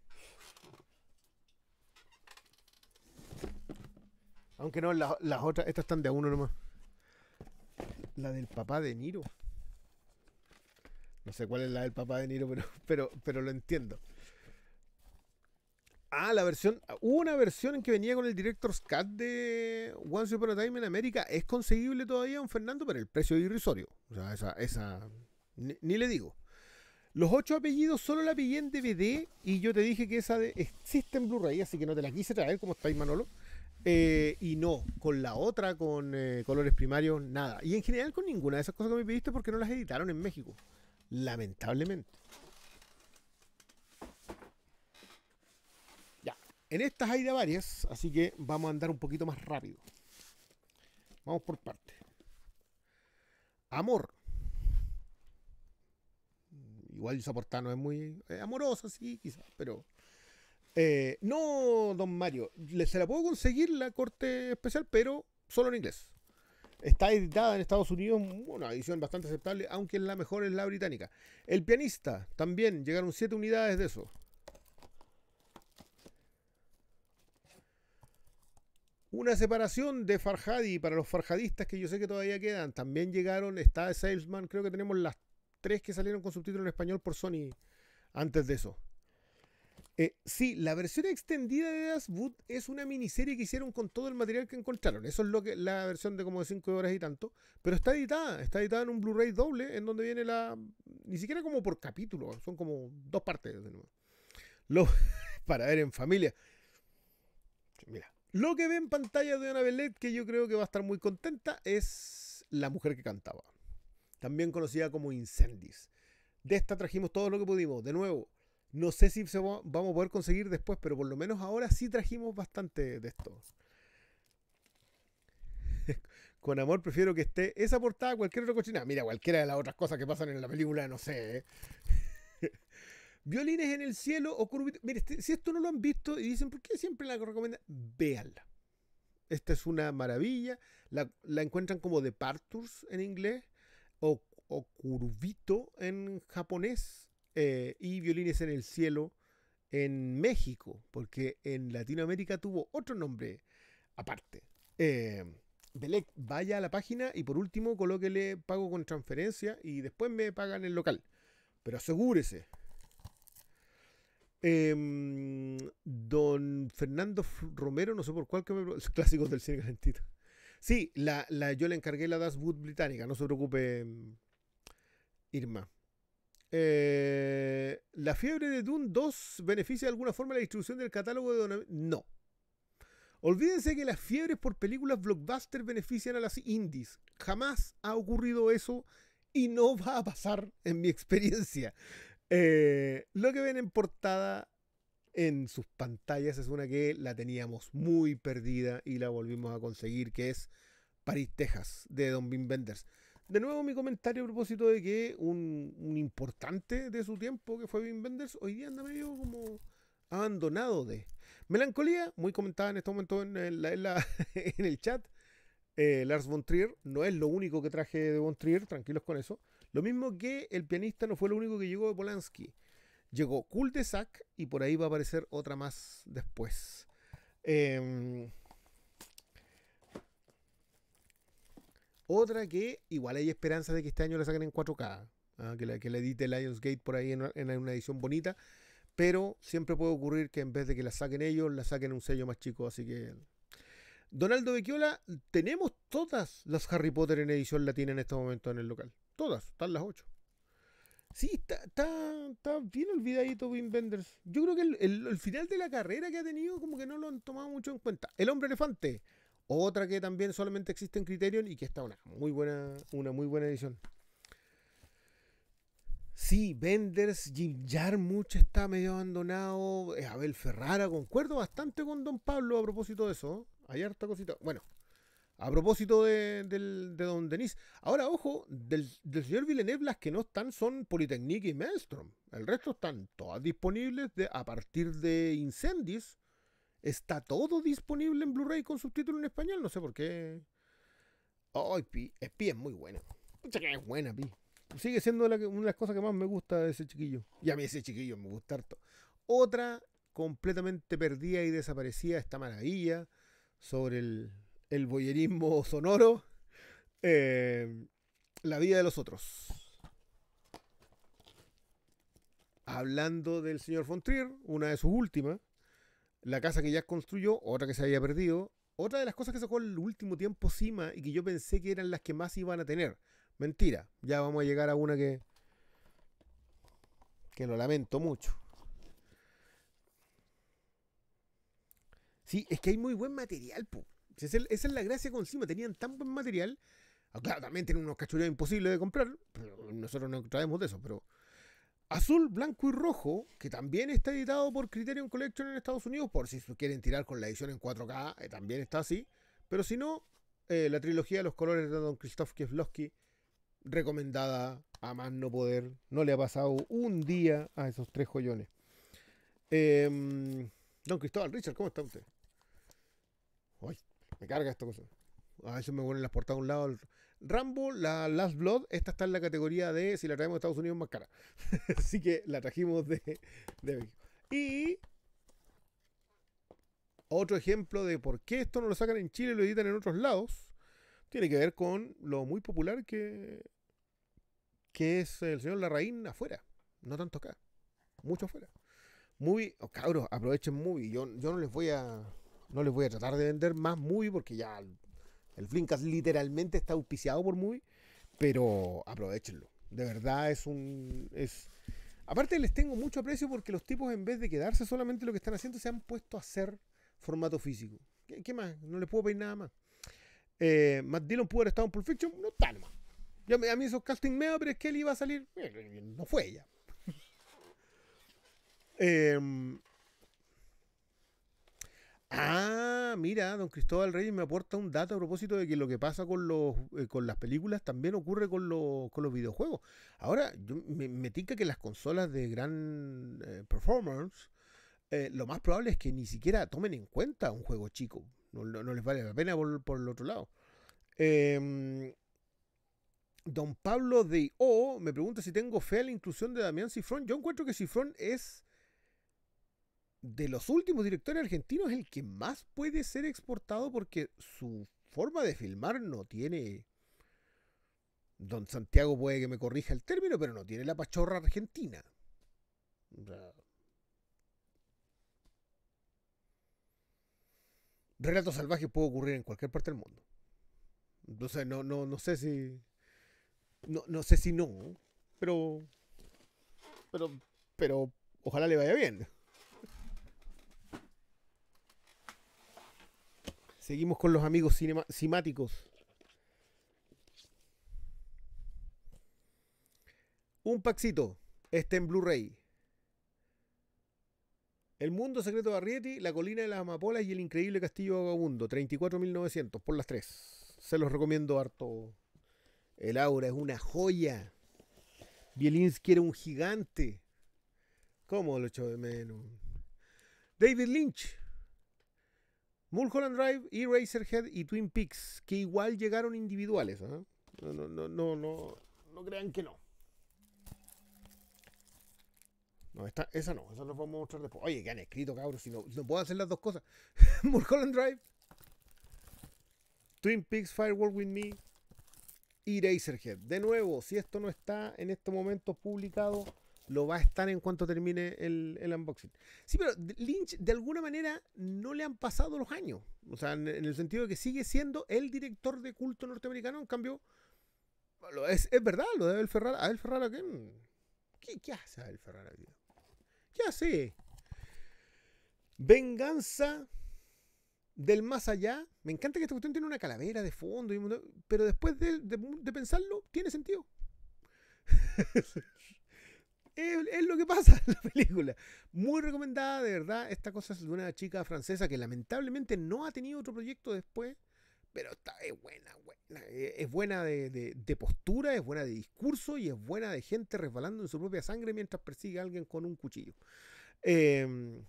Aunque no, las, otras, estas están de a uno nomás. La del papá de Niro. No sé cuál es la del papá de Niro, pero, pero, pero lo entiendo. Ah, la versión. Hubo una versión en que venía con el Director's Cut de Once Upon a Time en América. Es conseguible todavía, un Fernando, pero el precio es irrisorio. O sea, esa. esa ni, le digo. Los ocho apellidos solo la pillé en DVD y yo te dije que esa de, existe en Blu-ray, así que no te la quise traer como estáis, Manolo. Eh, y no, con la otra, con eh, colores primarios, nada. Y en general con ninguna de esas cosas que me pediste porque no las editaron en México. Lamentablemente. En estas hay de varias, así que vamos a andar un poquito más rápido. Vamos por parte. Amor. Igual esa portada no es muy amorosa, sí, quizás, pero. Eh, no, don Mario. Se la puedo conseguir la corte especial, pero solo en inglés. Está editada en Estados Unidos, una edición bastante aceptable, aunque la mejor es la británica. El pianista, también llegaron siete unidades de eso. Una separación de Farhadi para los farjadistas que yo sé que todavía quedan. También llegaron, está Salesman, creo que tenemos las tres que salieron con subtítulo en español por Sony antes de eso. Eh, sí, la versión extendida de Das Wood es una miniserie que hicieron con todo el material que encontraron. Eso es lo que la versión de como de 5 horas y tanto. Pero está editada, está editada en un Blu-ray doble, en donde viene la. Ni siquiera como por capítulo, son como dos partes de nuevo. Lo, para ver en familia. Lo que ve en pantalla de Ana Bellet, que yo creo que va a estar muy contenta, es la mujer que cantaba. También conocida como Incendis. De esta trajimos todo lo que pudimos. De nuevo, no sé si vamos a poder conseguir después, pero por lo menos ahora sí trajimos bastante de esto. Con amor prefiero que esté esa portada a cualquier otra cochina. Mira, cualquiera de las otras cosas que pasan en la película, no sé. ¿eh? Violines en el cielo o curvitos. Mire, este, si esto no lo han visto y dicen, ¿por qué siempre la recomiendan? Véanla. Esta es una maravilla. La, encuentran como Departures en inglés o, Curvito en japonés eh, y Violines en el cielo en México, porque en Latinoamérica tuvo otro nombre aparte. Eh, vaya a la página y por último colóquele pago con transferencia y después me pagan el local. Pero asegúrese. Em, don Fernando Romero, no sé por cuál que me... Clásicos del cine calentito. Sí, la, la, yo le encargué la Das Wood británica, no se preocupe, Irma. Eh, ¿La fiebre de Dune 2 beneficia de alguna forma la distribución del catálogo de Don... No. Olvídense que las fiebres por películas blockbuster benefician a las indies. Jamás ha ocurrido eso y no va a pasar en mi experiencia. Eh, lo que ven en portada en sus pantallas es una que la teníamos muy perdida y la volvimos a conseguir, que es Paris, Texas, de Don Bim Benders. De nuevo mi comentario a propósito de que un, importante de su tiempo, que fue Bim Benders, hoy día anda medio como abandonado de... Melancolía, muy comentada en este momento en, en, el chat. Eh, Lars von Trier no es lo único que traje de von Trier, tranquilos con eso. Lo mismo que el pianista no fue lo único que llegó de Polanski. Llegó Cul de Sac y por ahí va a aparecer otra más después. Em, otra que igual hay esperanza de que este año la saquen en 4K. ¿ah? que, la, que la edite Lionsgate por ahí en, una edición bonita pero siempre puede ocurrir que en vez de que la saquen ellos, la saquen un sello más chico, así que... Donaldo Becchiola, tenemos todas las Harry Potter en edición latina en este momento en el local. Todas, están las ocho. Sí, está, está, bien olvidadito Wim Wenders. Yo creo que el, final de la carrera que ha tenido como que no lo han tomado mucho en cuenta. El Hombre Elefante, otra que también solamente existe en Criterion y que está una muy buena, una muy buena edición. Sí, Benders, Jim Jarmusch está medio abandonado. Eh, Abel Ferrara, concuerdo bastante con Don Pablo a propósito de eso. Hay harta cosita. Bueno, a propósito de, Don Denis. Ahora, ojo, del, señor Villeneuve, las que no están son Polytechnique y Maelstrom. El resto están todas disponibles de, a partir de Incendies. Está todo disponible en Blu-ray con subtítulo en español. No sé por qué. Ay, Pi, Pi es muy buena. Mucha que es buena, Pi sigue siendo una de las cosas que más me gusta de ese chiquillo. Y a mí ese chiquillo me gusta harto. Otra completamente perdida y desaparecida, esta maravilla sobre el, el boyerismo sonoro. Eh, la vida de los otros. Hablando del señor Fontrier, una de sus últimas, la casa que ya construyó, otra que se había perdido, otra de las cosas que sacó el último tiempo Cima y que yo pensé que eran las que más iban a tener. Mentira, ya vamos a llegar a una que, que lo lamento mucho. Sí, es que hay muy buen material, po. Esa es, la gracia con Cima, tenían tan buen material. Ah, claro, también tienen unos cachureos imposibles de comprar, pero nosotros no traemos de eso, pero azul, blanco y rojo, que también está editado por Criterion Collection en Estados Unidos, por si quieren tirar con la edición en 4K, eh, también está así. Pero si no, eh, la trilogía de los colores de Don Krzysztof Kieslowski recomendada a más no poder. No le ha pasado un día a esos tres joyones. Em, don Cristóbal Richard, ¿cómo está usted? Uy, me carga esta cosa. A veces me ponen las portadas a un lado. Rambo, la Last Blood, esta está en la categoría de si la traemos de Estados Unidos más cara. Así que la trajimos de, de México. Y otro ejemplo de por qué esto no lo sacan en Chile y lo editan en otros lados, tiene que ver con lo muy popular que que es el señor Larraín afuera, no tanto acá, mucho afuera. Muy, oh, cabros, aprovechen muy. Yo, yo no les voy a no les voy a tratar de vender más muy porque ya el, Flinkas literalmente está auspiciado por muy, pero aprovechenlo. De verdad es un es aparte les tengo mucho aprecio porque los tipos en vez de quedarse solamente lo que están haciendo se han puesto a hacer formato físico. ¿Qué, más? No les puedo pedir nada más. Eh, Matt Dillon pudo haber estado en Pulp Fiction, no está nomás a mí esos casting meo, pero es que él iba a salir. Eh, no fue ella. Em, ah, mira, don Cristóbal Reyes me aporta un dato a propósito de que lo que pasa con los eh, con las películas también ocurre con, los, con los videojuegos. Ahora, yo, me, me que las consolas de gran eh, performance, lo más probable es que ni siquiera tomen en cuenta un juego chico. No, les vale la pena por, el otro lado. Eh, Don Pablo de O me pregunta si tengo fe a la inclusión de Damián Cifrón. Yo encuentro que Cifrón es de los últimos directores argentinos el que más puede ser exportado porque su forma de filmar no tiene. Don Santiago puede que me corrija el término, pero no tiene la pachorra argentina. Relatos salvajes puede ocurrir en cualquier parte del mundo. Entonces no, no, no sé si. No, no sé si no. Pero. Pero. Pero ojalá le vaya bien. Seguimos con los amigos cinemáticos. Un paxito. Este en Blu-ray. El mundo secreto de Arrietty, La colina de las amapolas y El increíble castillo vagabundo. 34.900 por las tres. Se los recomiendo harto. El aura es una joya. Bielinski era un gigante. ¿Cómo lo echo de menos? David Lynch. Mulholland Drive, Eraserhead y Twin Peaks, que igual llegaron individuales. ¿ah? No, no, no, no, no, no crean que no. No, esta, esa no, esa nos vamos a mostrar después. Oye, que han escrito, cabros, si no, no puedo hacer las dos cosas. Mulholland Drive, Twin Peaks, Firewall With Me y Eraserhead. De nuevo, si esto no está en estos momentos publicado, lo va a estar en cuanto termine el, unboxing. Sí, pero Lynch de alguna manera no le han pasado los años. O sea, en, el sentido de que sigue siendo el director de culto norteamericano. En cambio, es, es verdad, lo de Abel Ferrara. Abel Ferrara, ¿qué, qué, qué hace Abel Ferrara? ¿Qué hace? Venganza del más allá. Me encanta que esta cuestión tiene una calavera de fondo, pero después de, de pensarlo, tiene sentido. Es, lo que pasa en la película. Muy recomendada, de verdad. Esta cosa es de una chica francesa que lamentablemente no ha tenido otro proyecto después, pero está, es buena, buena. Eh, es buena de, postura, es buena de discurso y es buena de gente resbalando en su propia sangre mientras persigue a alguien con un cuchillo. Em,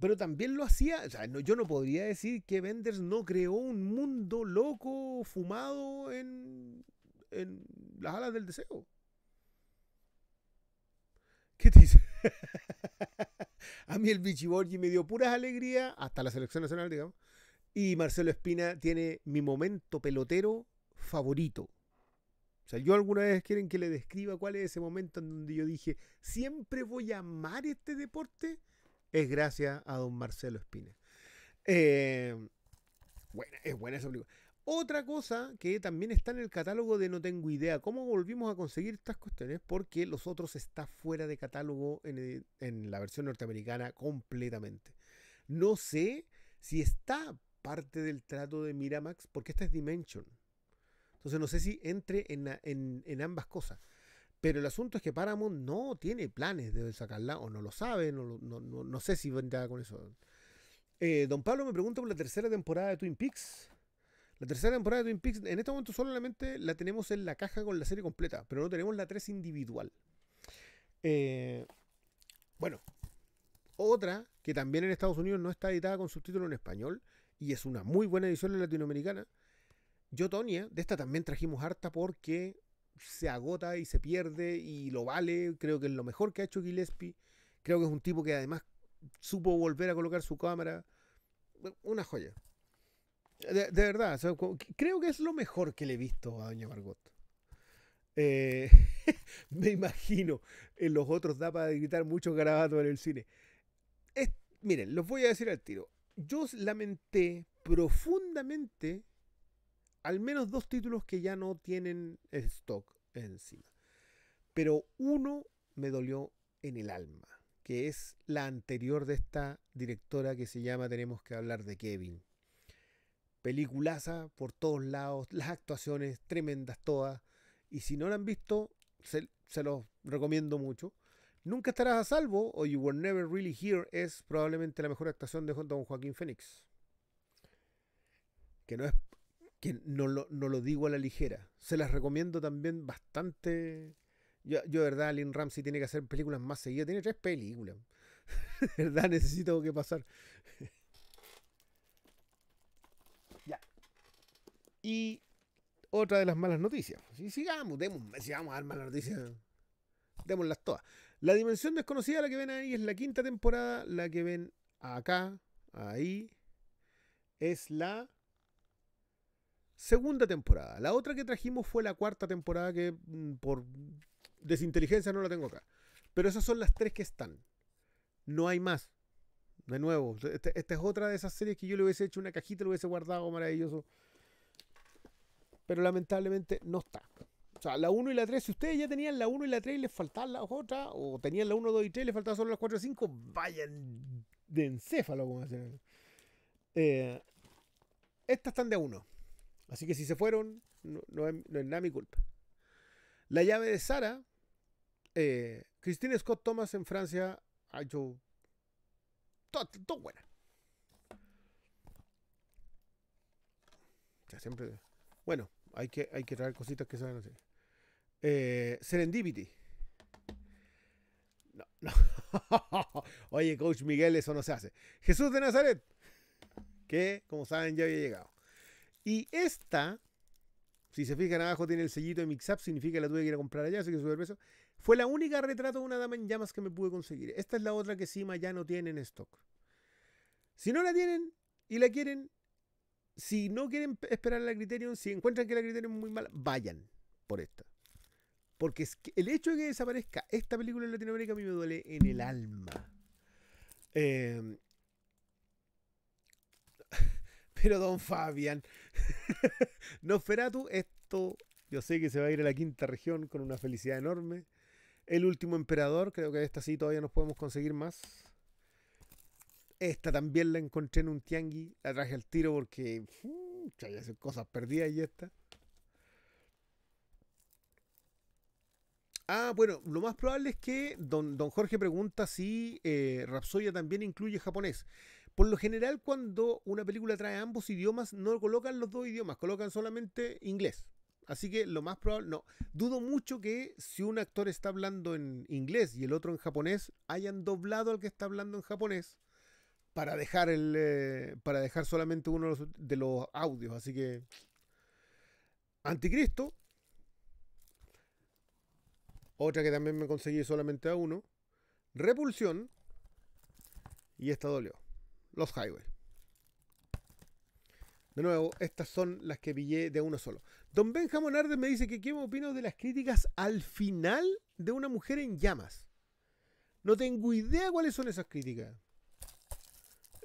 pero también lo hacía, o sea, yo no podría decir que Benders no creó un mundo loco, fumado en, en las alas del deseo. ¿Qué te dice? a mí el Vichy me dio puras alegrías, hasta la selección nacional, digamos. Y Marcelo Espina tiene mi momento pelotero favorito. O sea, yo alguna vez quieren que le describa cuál es ese momento en donde yo dije, siempre voy a amar este deporte, es gracias a don Marcelo Espina. Eh, buena, es buena esa película. Otra cosa que también está en el catálogo de No Tengo Idea, ¿cómo volvimos a conseguir estas cuestiones? Porque los otros está fuera de catálogo en, la versión norteamericana completamente. No sé si está parte del trato de Miramax, porque esta es Dimension. Entonces no sé si entre en, ambas cosas. Pero el asunto es que Paramount no tiene planes de sacarla, o no lo sabe, no, no, sé si vendrá con eso. Eh, don Pablo me pregunta por la tercera temporada de Twin Peaks. La tercera temporada de Twin Peaks, en este momento solamente la tenemos en la caja con la serie completa, pero no tenemos la 3 individual. Eh, bueno, otra que también en Estados Unidos no está editada con subtítulo en español y es una muy buena edición en latinoamericana. Yo, Tonia, de esta también trajimos harta porque se agota y se pierde y lo vale. Creo que es lo mejor que ha hecho Gillespie. Creo que es un tipo que además supo volver a colocar su cámara. Una joya. De, verdad, creo que es lo mejor que le he visto a Doña Margot. Eh, me imagino, en los otros da para gritar muchos garabatos en el cine. miren, los voy a decir al tiro. Yo lamenté profundamente al menos dos títulos que ya no tienen stock encima. Pero uno me dolió en el alma, que es la anterior de esta directora que se llama Tenemos que hablar de Kevin peliculaza por todos lados, las actuaciones tremendas todas. Y si no la han visto, se, los recomiendo mucho. Nunca estarás a salvo o You Were Never Really Here es probablemente la mejor actuación de Don Joaquín Phoenix. Que no es que no lo, no lo digo a la ligera. Se las recomiendo también bastante. Yo, yo de verdad, Lynn Ramsey tiene que hacer películas más seguidas. Tiene tres películas. de verdad, necesito que pasar. Y otra de las malas noticias. Si sigamos, demos, si vamos a dar malas noticias. démoslas todas. La dimensión desconocida, la que ven ahí, es la quinta temporada. La que ven acá, ahí, es la segunda temporada. La otra que trajimos fue la cuarta temporada que mm, por desinteligencia no la tengo acá. Pero esas son las tres que están. No hay más. De nuevo, este, esta es otra de esas series que yo le hubiese hecho una cajita, lo hubiese guardado maravilloso. Pero lamentablemente no está. O sea, la 1 y la 3, si ustedes ya tenían la 1 y la 3 y les faltaban las otras, o tenían la 1, 2 y 3 y les faltaban solo las 4 y 5, vayan de encéfalo, como dicen. Eh, estas están de a 1. Así que si se fueron, no, es, nada mi culpa. La llave de Sara, eh, Christine Scott Thomas en Francia ha hecho todo, buena. siempre. Bueno, hay que, hay que traer cositas que saben hacer. Eh, Serendipity. No, no. Oye, Coach Miguel, eso no se hace. Jesús de Nazaret. Que, como saben, ya había llegado. Y esta, si se fijan abajo, tiene el sellito de Mixup, significa que la tuve que ir a comprar allá, así que super peso. Fue la única retrato de una dama en llamas que me pude conseguir. Esta es la otra que Sima ya no tiene en stock. Si no la tienen y la quieren, si no quieren esperar a la Criterion, si encuentran que la Criterion es muy mala, vayan por esta. Porque es que el hecho de que desaparezca esta película en Latinoamérica a mí me duele en el alma. Em, pero don Fabian, Nosferatu, esto yo sé que se va a ir a la quinta región con una felicidad enorme. El último emperador, creo que esta sí todavía nos podemos conseguir más. Esta también la encontré en un tianguis, la traje al tiro porque hay cosas perdidas y esta. Ah, bueno, lo más probable es que don, don Jorge pregunta si eh, también incluye japonés. Por lo general, cuando una película trae ambos idiomas, no colocan los dos idiomas, colocan solamente inglés. Así que lo más probable, no, dudo mucho que si un actor está hablando en inglés y el otro en japonés, hayan doblado al que está hablando en japonés para dejar el eh, para dejar solamente uno de los, audios. Así que Anticristo, otra que también me conseguí solamente a uno, Repulsión y esta dolió, Los Highway. De nuevo, estas son las que pillé de uno solo. Don Benjamin Arden me dice que qué opino de las críticas al final de una mujer en llamas. No tengo idea cuáles son esas críticas.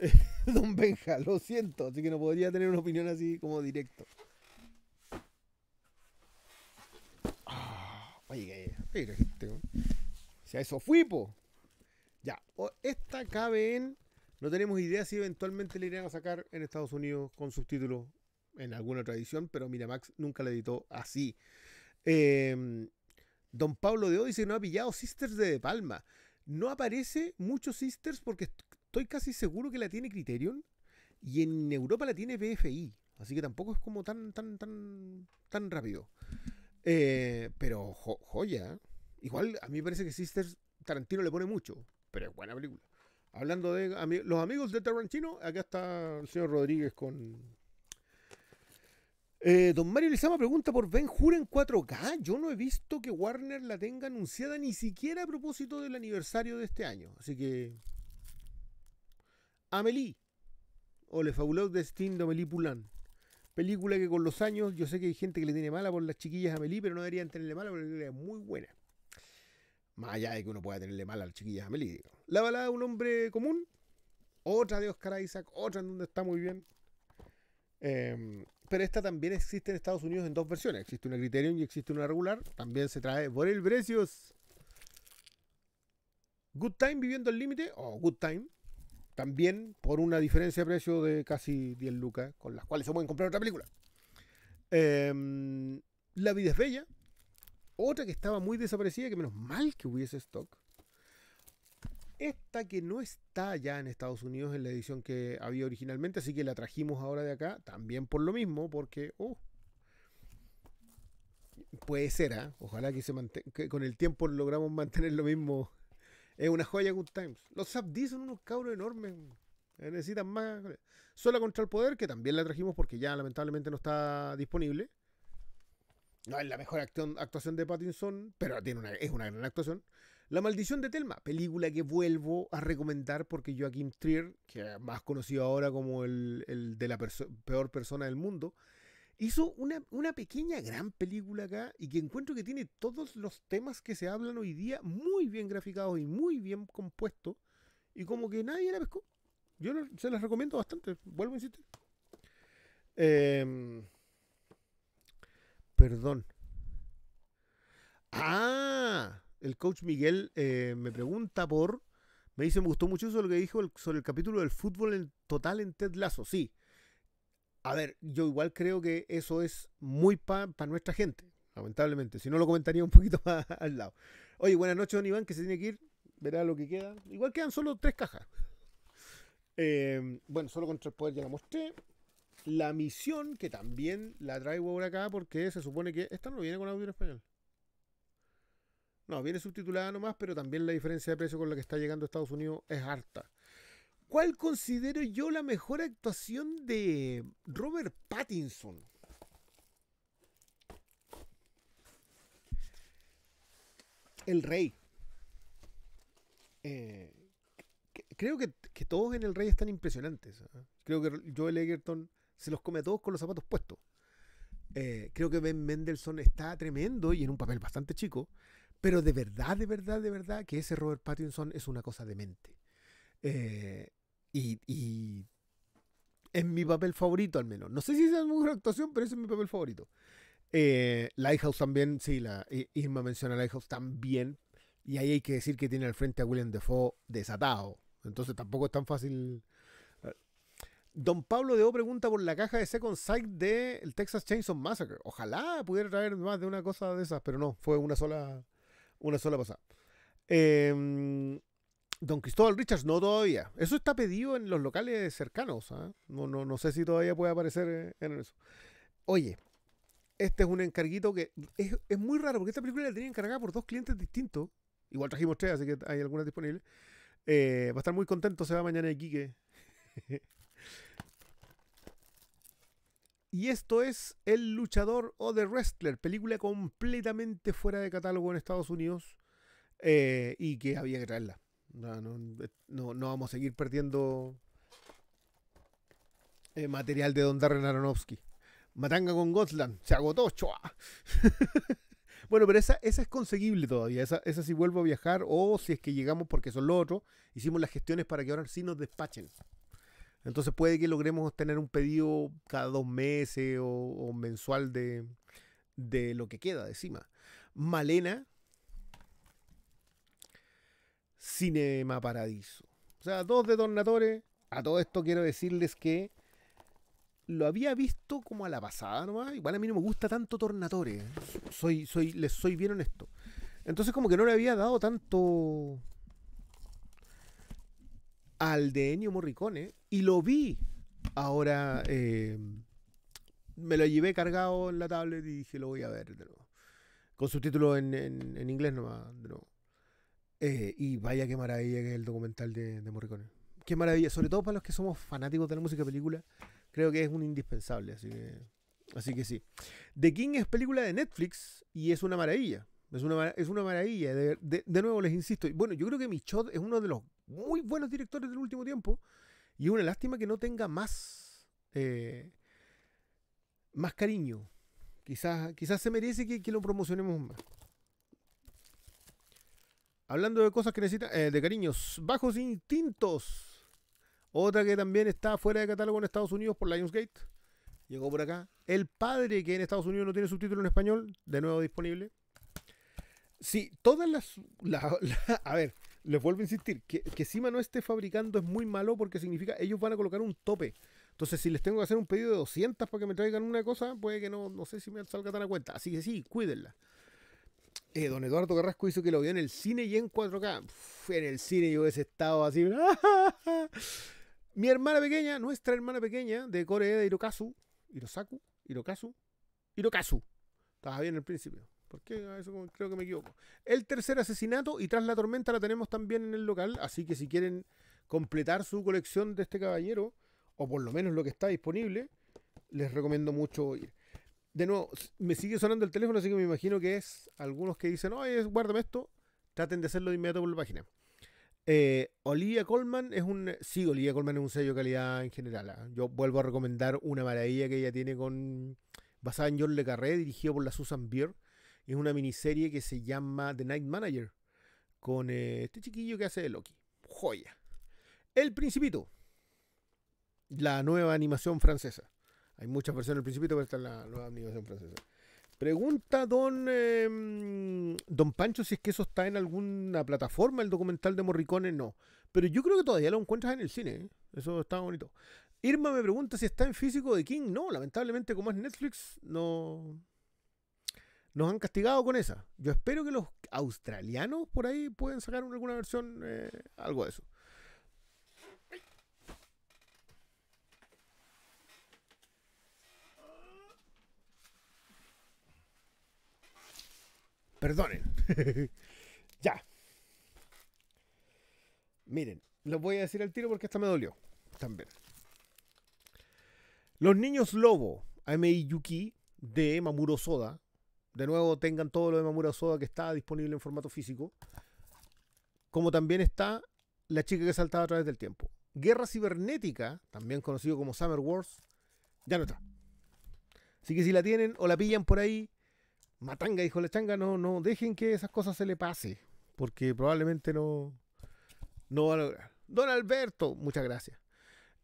Don Benja, lo siento, así que no podría tener una opinión así como directo. Ah, oye, oye, si a eso fui, po. Ya, esta cabe en no tenemos idea si eventualmente le irán a sacar en Estados Unidos con subtítulos en alguna otra edición, pero Miramax nunca la editó así. Em, Don Pablo de hoy dice no ha pillado Sisters de, de Palma. No aparece mucho Sisters porque estoy casi seguro que la tiene Criterion y en Europa la tiene BFI. Así que tampoco es como tan, tan, tan, tan rápido. Eh, pero joya. Igual a mí me parece que Sisters Tarantino le pone mucho, pero es buena película. Hablando de los amigos de Tarantino, acá está el señor Rodríguez con. Eh, don Mario Lizama pregunta por Ben Hur en 4K. Yo no he visto que Warner la tenga anunciada ni siquiera a propósito del aniversario de este año. Así que. Amelie. O Le Fabuleux Destin de Amélie Poulain. Película que con los años, yo sé que hay gente que le tiene mala por las chiquillas Amelie, pero no deberían tenerle mala porque es muy buena. Más allá de que uno pueda tenerle mal a las chiquillas Amelie. La balada de un hombre común. Otra de Oscar Isaac. Otra en donde está muy bien. Em, pero esta también existe en Estados Unidos en dos versiones. Existe una Criterion y existe una regular. También se trae por el precios. Good Time viviendo al límite. O Good Time. También por una diferencia de precio de casi 10 lucas. Con las cuales se pueden comprar otra película. Em, la vida es bella otra que estaba muy desaparecida, que menos mal que hubiese stock. Esta que no está ya en Estados Unidos en la edición que había originalmente, así que la trajimos ahora de acá, también por lo mismo, porque oh, puede ser, ¿ah? ojalá que, se que con el tiempo logramos mantener lo mismo. Es una joya Good Times. Los Subd son unos cabros enormes. Necesitan más. Sola contra el poder, que también la trajimos porque ya lamentablemente no está disponible. No es la mejor actuación de Pattinson, pero tiene una, es una gran actuación. La maldición de Telma, película que vuelvo a recomendar porque Joaquim Trier, que es más conocido ahora como el, de la peor persona del mundo, hizo una, una, pequeña gran película acá y que encuentro que tiene todos los temas que se hablan hoy día muy bien graficados y muy bien compuestos y como que nadie la pescó. Yo se las recomiendo bastante, vuelvo a insistir. Em, perdón. Ah, el coach Miguel eh, me pregunta por. Me dice, me gustó mucho eso lo que dijo sobre el capítulo del fútbol en total en Ted Lasso. Sí. A ver, yo igual creo que eso es muy para nuestra gente, lamentablemente. Si no, lo comentaría un poquito más al lado. Oye, buenas noches, don Iván, que se tiene que ir. Verá lo que queda. Igual quedan solo tres cajas. Eh, bueno, solo contra el poder ya la mostré. La misión, que también la traigo ahora acá porque se supone que esta no viene con audio en español. No, viene subtitulada nomás, pero también la diferencia de precio con la que está llegando a Estados Unidos es harta. ¿Cuál considero yo la mejor actuación de Robert Pattinson? El Rey. Eh, creo que, todos en El Rey están impresionantes. ¿ah? Creo que Joel Egerton se los come a todos con los zapatos puestos. Eh, creo que Ben Mendelssohn está tremendo y en un papel bastante chico, pero de verdad, de verdad, de verdad que ese Robert Pattinson es una cosa demente. Eh, y, y, es mi papel favorito al menos. No sé si es una buena actuación, pero ese es mi papel favorito. Eh, Lighthouse también, sí, la, Irma menciona Lighthouse también. Y ahí hay que decir que tiene al frente a William Defoe desatado. Entonces tampoco es tan fácil Don Pablo de O pregunta por la caja de Second Sight de Texas Chainsaw Massacre. Ojalá pudiera traer más de una cosa de esas, pero no, fue una sola, una sola pasada. Em, Don Cristóbal Richards, no todavía. Eso está pedido en los locales cercanos. ¿ah? No, no, no sé si todavía puede aparecer eh, en eso. Oye, este es un encarguito que es, muy raro porque esta película la tenía encargada por dos clientes distintos. Igual trajimos tres, así que hay algunas disponibles. Eh, va a estar muy contento, se va mañana aquí que Y esto es El luchador o The Wrestler, película completamente fuera de catálogo en Estados Unidos eh, y que había que traerla. No, vamos a seguir perdiendo eh, material de Don Darren Aronofsky. Matanga con Gotland, se agotó, choa. bueno, pero esa, esa es conseguible todavía. Esa, esa si vuelvo a viajar o si es que llegamos porque son los otros, hicimos las gestiones para que ahora sí nos despachen. Entonces puede que logremos tener un pedido cada dos meses o, mensual de, lo que queda de cima. Malena, Cinema Paradiso. O sea, dos detonadores. A todo esto quiero decirles que lo había visto como a la pasada nomás. Igual a mí no me gusta tanto Tornatore. ¿eh? Soy, soy, les soy bien honesto. Entonces como que no le había dado tanto al de Ennio Morricone y lo vi. Ahora eh, me lo llevé cargado en la tablet y dije, lo voy a ver de. Con subtítulos en, en, inglés nomás, de nuevo. Eh, y vaya qué maravilla que es el documental de, de, Morricone. Qué maravilla, sobre todo para los que somos fanáticos de la música película, creo que es un indispensable, así que, así que sí. The King es película de Netflix y es una maravilla. Es una, es una maravilla. De, de, nuevo les insisto. Bueno, yo creo que Michot es uno de los muy buenos directores del último tiempo. Y es una lástima que no tenga más, eh, más cariño. Quizás, quizás se merece que, lo promocionemos más. Hablando de cosas que necesitan, eh, de cariños, Bajos Instintos. Otra que también está fuera de catálogo en Estados Unidos por Lionsgate. Llegó por acá. El Padre, que en Estados Unidos no tiene subtítulo en español, de nuevo disponible. Sí, todas las... a ver, les vuelvo a insistir, que, que Cima no esté fabricando es muy malo porque significa ellos van a colocar un tope. Entonces, si les tengo que hacer un pedido de 200 para que me traigan una cosa, puede que no, no sé si me salga tan a cuenta. Así que sí, cuídenla. Eh, don Eduardo Carrasco hizo que lo vio en el cine y en 4K. en el cine yo hubiese estado así. Mi hermana pequeña, nuestra hermana pequeña de Corea de Hirokazu, Hirosaku, Hirokazu, Hirokazu. Estaba bien al principio. ¿Por qué? Ah, eso creo que me equivoco. El tercer asesinato y tras la tormenta la tenemos también en el local, así que si quieren completar su colección de este caballero, o por lo menos lo que está disponible, les recomiendo mucho ir. De nuevo, me sigue sonando el teléfono, así que me imagino que es algunos que dicen, oye, guárdame esto, traten de hacerlo de inmediato por la página. Eh, Olivia Colman es un. Sí, Olivia Colman es un sello de calidad en general. ¿ah? Yo vuelvo a recomendar una maravilla que ella tiene con. basada en John Le Carré, dirigido por la Susan Beer. Es una miniserie que se llama The Night Manager. Con eh, este chiquillo que hace de Loki. Joya. El Principito. La nueva animación francesa. Hay muchas versiones del Principito, pero esta es la nueva animación francesa. Pregunta don, em, don Pancho si es que eso está en alguna plataforma, el documental de Morricone. No. Pero yo creo que todavía lo encuentras en el cine. ¿eh? Eso está bonito. Irma me pregunta si está en físico de King. No, lamentablemente, como es Netflix, no. Nos han castigado con esa. Yo espero que los australianos por ahí pueden sacar alguna versión, eh, algo de eso. Perdonen. ya. Miren, lo voy a decir al tiro porque esta me dolió. También. Los niños lobo, Amei Yuki, de Mamuro Soda. De nuevo, tengan todo lo de Mamuro Soda que está disponible en formato físico. Como también está La chica que saltaba a través del tiempo. Guerra Cibernética, también conocido como Summer Wars, ya no está. Así que si la tienen o la pillan por ahí, Matanga, dijo la changa, no, no dejen que esas cosas se le pase, porque probablemente no, no va a lograr. Don Alberto, muchas gracias.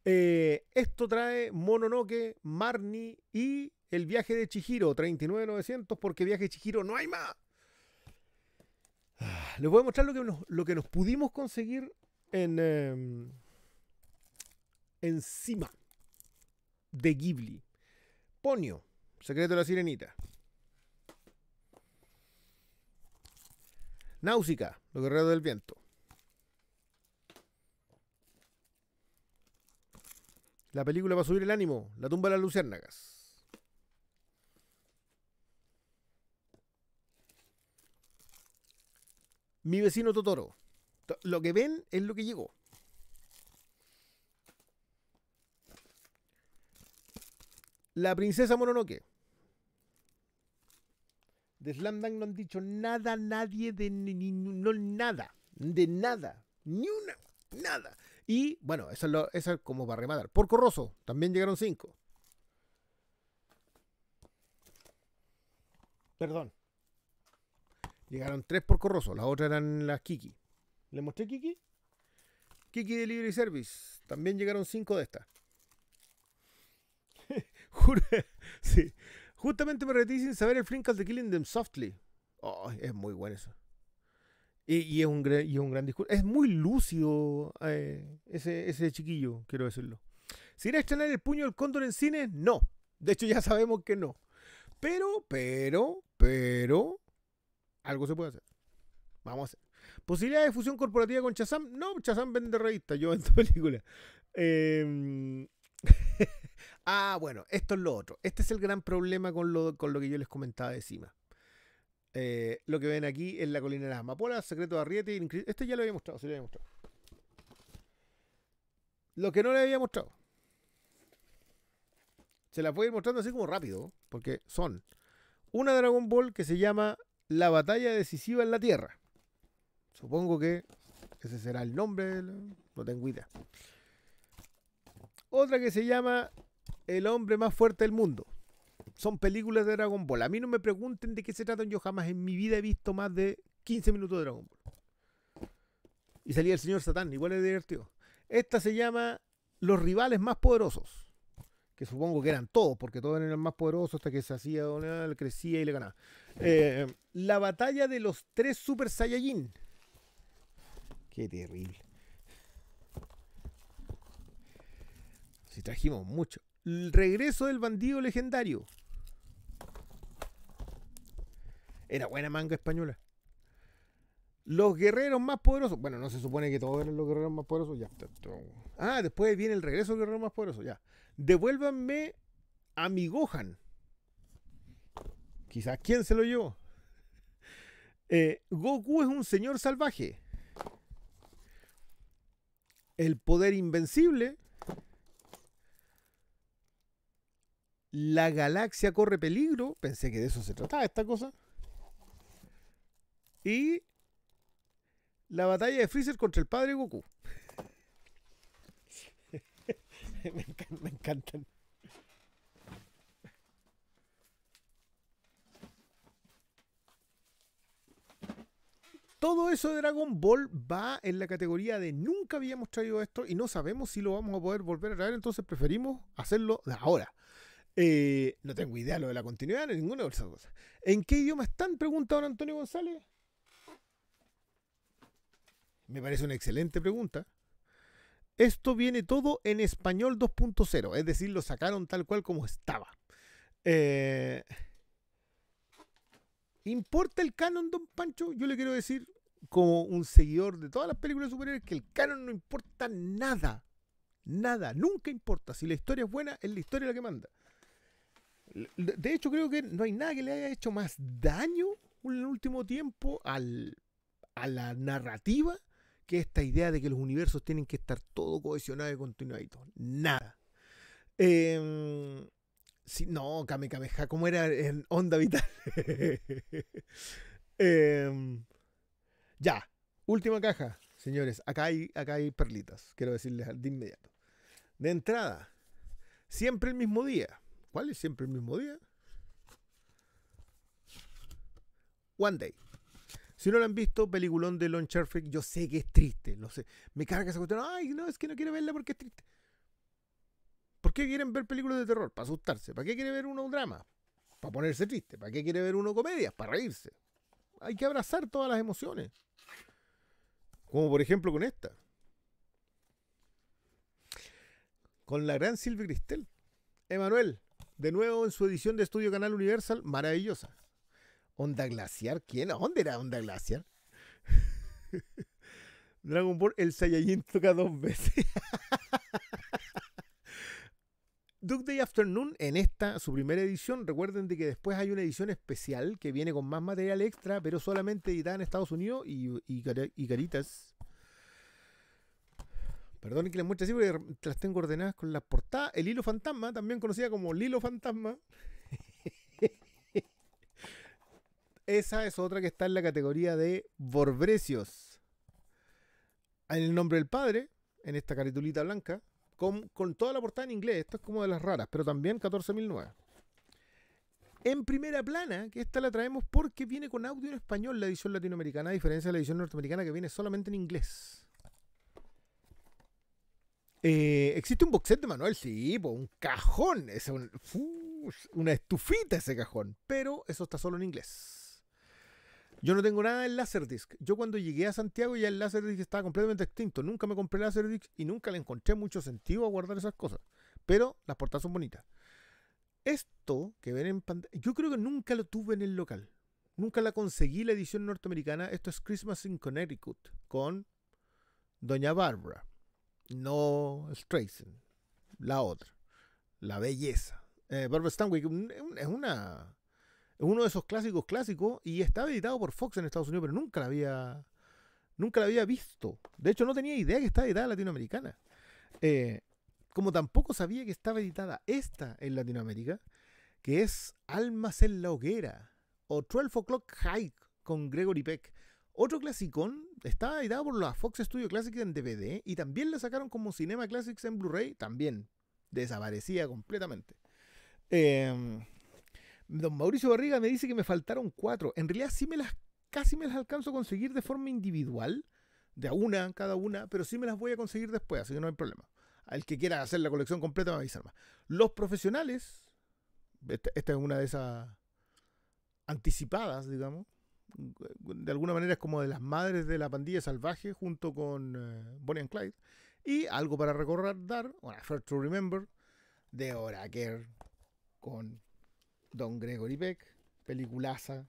Eh, esto trae Mononoke, Marni y el viaje de Chihiro, 39.900, porque viaje de Chihiro no hay más. Ah, les voy a mostrar lo que nos, lo que nos pudimos conseguir en em, encima de Ghibli. Ponio, secreto de la sirenita. Náusica, los guerreros del viento. La película para subir el ánimo, La tumba de las luciérnagas. Mi vecino Totoro. Lo que ven es lo que llegó. La princesa Mononoke. De Slam no han dicho nada, nadie, de ni, no, nada, de nada, ni una, nada. Y bueno, eso es, eso es como para rematar. Por Corroso, también llegaron cinco. Perdón. Llegaron tres por Corroso, las otras eran las Kiki. ¿Le mostré Kiki? Kiki Delivery Service. También llegaron cinco de estas. sí. Justamente me retí sin saber el Flinkle de Killing Them Softly. Oh, es muy bueno eso. Y, es, un, y un gran discurso. Es muy lúcido eh, ese, ese chiquillo, quiero decirlo. ¿Si irá a estrenar el puño del cóndor en cine? No. De hecho, ya sabemos que no. Pero, pero, pero, algo se puede hacer. Vamos a hacer. ¿Posibilidad de fusión corporativa con Chazam? No, Chazam vende revista, yo en tu película. Eh, ah, bueno, esto es lo otro. Este es el gran problema con lo, con lo que yo les comentaba de cima. Eh, lo que ven aquí es la colina de las amapolas, secreto de Arriete. Este ya lo había mostrado, sí lo había mostrado. Lo que no le había mostrado. Se las voy a ir mostrando así como rápido, porque son una Dragon Ball que se llama La batalla decisiva en la Tierra. Supongo que ese será el nombre, no tengo idea. Otra que se llama El hombre más fuerte del mundo. Son películas de Dragon Ball. A mí no me pregunten de qué se tratan. Yo jamás en mi vida he visto más de 15 minutos de Dragon Ball. Y salía el señor Satán. Igual es divertido. Esta se llama Los rivales más poderosos. Que supongo que eran todos, porque todos eran más poderosos hasta que se hacía, crecía y le ganaba. Eh, la batalla de los tres Super Saiyajin. Qué terrible. Si trajimos mucho. El regreso del bandido legendario. Era buena manga española. Los guerreros más poderosos. Bueno, no se supone que todos eran los guerreros más poderosos. Ya. Ah, después viene el regreso del guerrero más poderoso. Ya. Devuélvanme a mi Gohan. Quizás quién se lo llevó. Eh, Goku es un señor salvaje. El poder invencible La galaxia corre peligro. Pensé que de eso se trataba esta cosa. Y la batalla de Freezer contra el padre Goku. me, encantan. Todo eso de Dragon Ball va en la categoría de nunca habíamos traído esto y no sabemos si lo vamos a poder volver a traer, entonces preferimos hacerlo de ahora. Eh, no tengo idea lo de la continuidad ni ninguna de esas cosas. ¿En qué idioma están? Pregunta don Antonio González. Me parece una excelente pregunta. Esto viene todo en español 2.0, es decir, lo sacaron tal cual como estaba. Eh, ¿Importa el canon, don Pancho? Yo le quiero decir, como un seguidor de todas las películas superiores, que el canon no importa nada. Nada, nunca importa. Si la historia es buena, es la historia la que manda. De hecho, creo que no hay nada que le haya hecho más daño en el último tiempo a la narrativa que esta idea de que los universos tienen que estar todo cohesionado y continuado. Nada. Eh, no, Kame ¿cómo era en Onda Vital? Em, ya, última caja, señores. Acá hay, acá hay perlitas, quiero decirles de inmediato. De entrada, siempre el mismo día. ¿Cuál es siempre el mismo día? One Day. Si no lo han visto, peliculón de Lon Cherfield, yo sé que es triste, lo sé. Me carga esa cuestión. Ay, no, es que no quiero verla porque es triste. ¿Por qué quieren ver películas de terror? Para asustarse. ¿Para qué quiere ver uno un drama? Para ponerse triste. ¿Para qué quiere ver uno comedias? Para reírse. Hay que abrazar todas las emociones. Como por ejemplo con esta. Con la gran Silvia Cristel. Emanuel, de nuevo en su edición de Estudio Canal Universal, maravillosa. Onda Glaciar, ¿quién? ¿Dónde era Onda Glaciar? Dragon Ball, el Saiyajin toca dos veces. Duke Day Afternoon, en esta, su primera edición, recuerden de que después hay una edición especial que viene con más material extra, pero solamente editada en Estados Unidos y, y, caritas. Perdón que les muestre así porque las tengo ordenadas con la portada. El hilo fantasma, también conocida como Lilo Fantasma. Esa es otra que está en la categoría de Borbrecios. En el nombre del padre, en esta caritulita blanca, con, toda la portada en inglés. Esto es como de las raras, pero también 14.009. En primera plana, que esta la traemos porque viene con audio en español la edición latinoamericana, a diferencia de la edición norteamericana que viene solamente en inglés. Eh, existe un box set de manual, sí, un cajón, es una estufita ese cajón, pero eso está solo en inglés. Yo no tengo nada en Laserdisc. Yo cuando llegué a Santiago ya el Laserdisc estaba completamente extinto. Nunca me compré Laserdisc y nunca le encontré mucho sentido a guardar esas cosas. Pero las portadas son bonitas. Esto que ven en pantalla, yo creo que nunca lo tuve en el local. Nunca la conseguí la edición norteamericana. Esto es Christmas in Connecticut con Doña Barbara. No Streisand. La otra. La belleza. Eh, Barbara Stanwyck es una es uno de esos clásicos clásicos y estaba editado por Fox en Estados Unidos, pero nunca la había, nunca la había visto. De hecho, no tenía idea que estaba editada latinoamericana. Eh, como tampoco sabía que estaba editada esta en Latinoamérica, que es Almas en la Hoguera o 12 O'Clock High con Gregory Peck. Otro clasicón, estaba editado por la Fox Studio Classics en DVD y también la sacaron como Cinema Classics en Blu-ray, también desaparecía completamente. Eh, Don Mauricio Barriga me dice que me faltaron cuatro. En realidad sí me las, casi me las alcanzo a conseguir de forma individual, de a una cada una, pero sí me las voy a conseguir después, así que no hay problema. Al que quiera hacer la colección completa me avisar más. Los profesionales, esta, es una de esas anticipadas, digamos. De alguna manera es como de las madres de la pandilla salvaje junto con eh, Bonnie and Clyde. Y algo para recordar, bueno, First to Remember, de Oraker con Don Gregory Peck, peliculaza,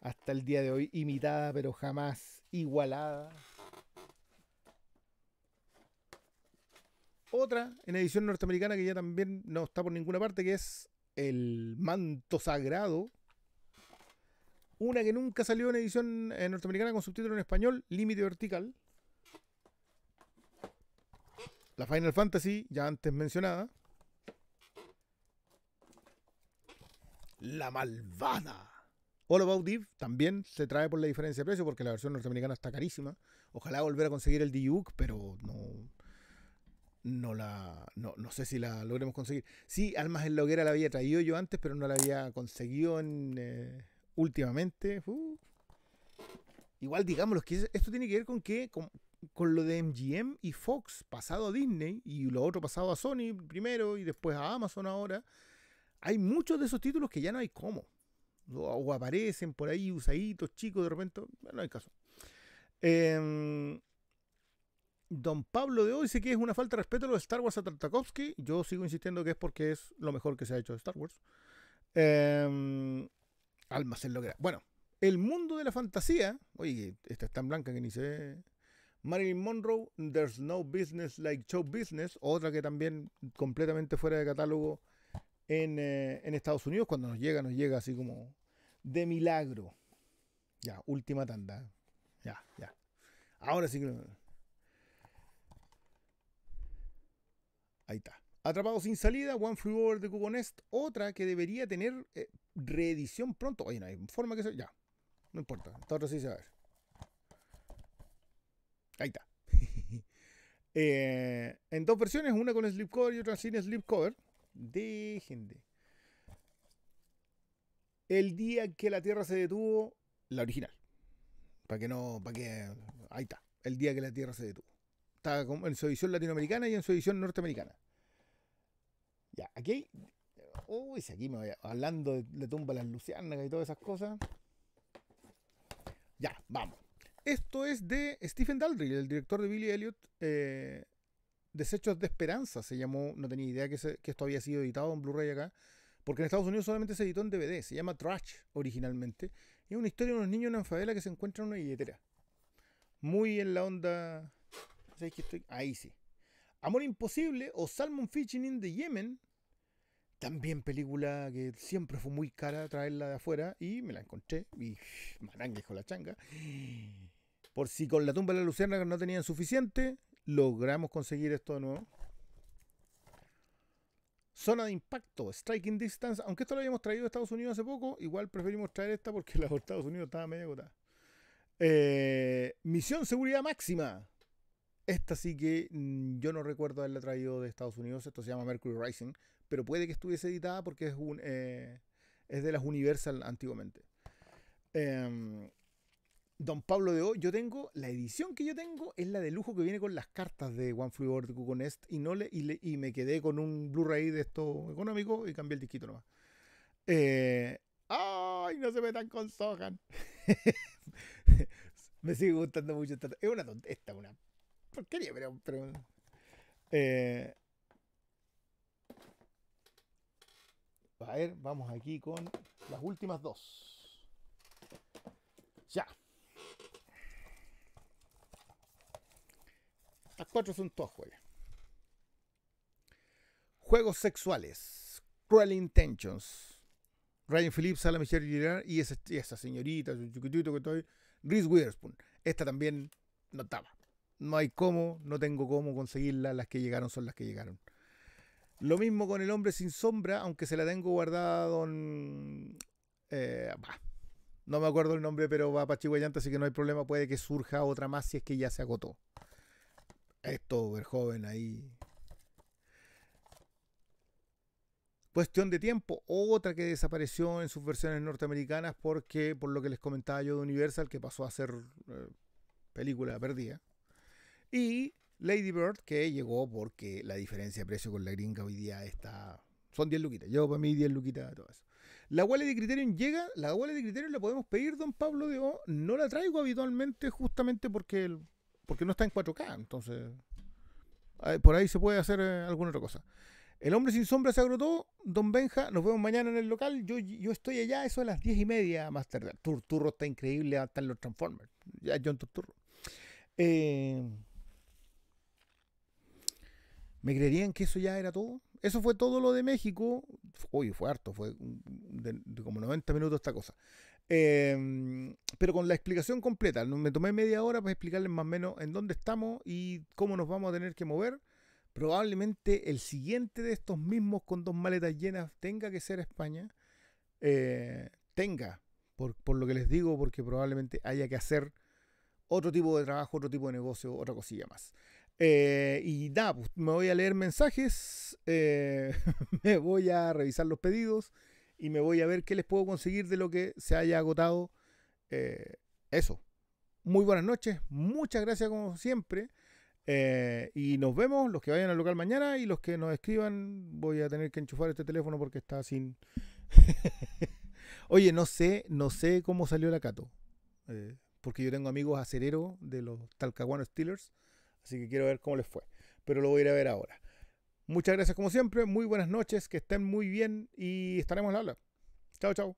hasta el día de hoy imitada pero jamás igualada. Otra en edición norteamericana que ya también no está por ninguna parte, que es El Manto Sagrado. Una que nunca salió en edición eh, norteamericana con subtítulo en español, Límite Vertical. La Final Fantasy, ya antes mencionada. La malvada. All About Eve también se trae por la diferencia de precio porque la versión norteamericana está carísima. Ojalá volver a conseguir el DUC, pero no, no la no, sé si la logremos conseguir. Sí, Almas en la la había traído yo antes, pero no la había conseguido en, eh, últimamente. Igual, digámoslo, que esto tiene que ver con que con, lo de MGM y Fox pasado a Disney y lo otro pasado a Sony primero y después a Amazon ahora. Hay muchos de esos títulos que ya no hay cómo. O, aparecen por ahí usaditos, chicos, de repente. No hay caso. Eh, Don Pablo de hoy dice que es una falta de respeto a lo de Star Wars a Tartakovsky. Yo sigo insistiendo que es porque es lo mejor que se ha hecho de Star Wars. Eh, Almas en lo que Bueno, el mundo de la fantasía. Oye, esta es tan blanca que ni se ve. Marilyn Monroe, There's No Business Like Show Business. Otra que también completamente fuera de catálogo en, eh, en Estados Unidos. Cuando nos llega, nos llega así como de milagro. Ya, última tanda. Ya, ya. Ahora sí que. Ahí está. Atrapado sin salida, One Flew Over the Cuckoo Nest. Otra que debería tener eh, reedición pronto. Oye, no hay forma que se. Ya. No importa. Esta otra sí se va a ver. Ahí está. Eh, en dos versiones, una con slipcover y otra sin slipcover. Dejen de. El día que la Tierra se detuvo, la original. Para que no. Para que. Ahí está. El día que la Tierra se detuvo en su edición latinoamericana y en su edición norteamericana. Ya, aquí Uy, si aquí me voy hablando de, de tumba las lucianas y todas esas cosas. Ya, vamos. Esto es de Stephen Daldry, el director de Billy Elliot. Eh, Desechos de Esperanza se llamó. No tenía idea que, esto había sido editado en Blu-ray acá. Porque en Estados Unidos solamente se editó en DVD. Se llama Trash originalmente. Y es una historia de unos niños en una favela que se encuentran en una billetera. Muy en la onda Ahí sí. Amor Imposible o Salmon Fishing in the Yemen. También película que siempre fue muy cara traerla de afuera y me la encontré. Y marangue la changa. Por si con la tumba de la Luciana no tenían suficiente, logramos conseguir esto de nuevo. Zona de impacto, Striking Distance. Aunque esto lo habíamos traído de Estados Unidos hace poco, igual preferimos traer esta porque la de Estados Unidos estaba medio agotada. Eh, misión Seguridad Máxima. Esta sí que mm, yo no recuerdo haberla traído de Estados Unidos. Esto se llama Mercury Rising. Pero puede que estuviese editada porque es, un, eh, de las Universal antiguamente. Em, Don Pablo de O, yo tengo, la edición que yo tengo es la de lujo que viene con las cartas de One Flew Over the Nest y, no le, y, me quedé con un Blu-ray de esto económico y cambié el disquito nomás. Eh, ¡Ay! No se metan con Sohan. me sigue gustando mucho esta. Es una tontería, una porquería, pero. pero eh, a ver, vamos aquí con las últimas dos. Ya. Las cuatro son todas juegos. Juegos sexuales. Cruel Intentions. Ryan Phillips, Sala Michelle Girard y esa, esa señorita, que estoy. Reese Witherspoon. Esta también no estaba no hay cómo, no tengo cómo conseguirla, las que llegaron son las que llegaron. Lo mismo con el hombre sin sombra, aunque se la tengo guardada don... Eh, no me acuerdo el nombre, pero va para Chihuayante, así que no hay problema, puede que surja otra más si es que ya se agotó. Esto, ver joven ahí. Cuestión de tiempo, otra que desapareció en sus versiones norteamericanas porque, por lo que les comentaba yo de Universal, que pasó a ser eh, película perdida. Y Lady Bird, que llegó porque la diferencia de precio con la gringa hoy día está. Son 10 luquitas. Yo para mí 10 luquitas, todo eso. La Wallet de Criterion llega. La Wallet de Criterion la podemos pedir, don Pablo de O. No la traigo habitualmente justamente porque, porque no está en 4K. Entonces, por ahí se puede hacer eh, alguna otra cosa. El hombre sin sombra se agrotó. Don Benja, nos vemos mañana en el local. Yo, yo estoy allá, eso a las 10 y media más tarde. Turturro está increíble, están los Transformers. Ya John Turturro. Eh, ¿Me creerían que eso ya era todo? Eso fue todo lo de México. Uy, fue harto, fue como 90 minutos esta cosa. Em, pero con la explicación completa. Me tomé media hora para explicarles más o menos en dónde estamos y cómo nos vamos a tener que mover. Probablemente el siguiente de estos mismos con dos maletas llenas tenga que ser España. eh, tenga, por, por, lo que les digo, porque probablemente haya que hacer otro tipo de trabajo, otro tipo de negocio, otra cosilla más. Eh, y nada, pues, me voy a leer mensajes, eh, me voy a revisar los pedidos y me voy a ver qué les puedo conseguir de lo que se haya agotado. eso. Muy buenas noches, muchas gracias como siempre. y nos vemos, los que vayan al local mañana y los que nos escriban, voy a tener que enchufar este teléfono porque está sin, Oye, no sé, no sé cómo salió la Cato. Eh, porque yo tengo amigos acereros de los Talcahuano Steelers. Así que quiero ver cómo les fue. Pero lo voy a ir a ver ahora. Muchas gracias como siempre. Muy buenas noches. Que estén muy bien. Y estaremos al habla. Chao, chao.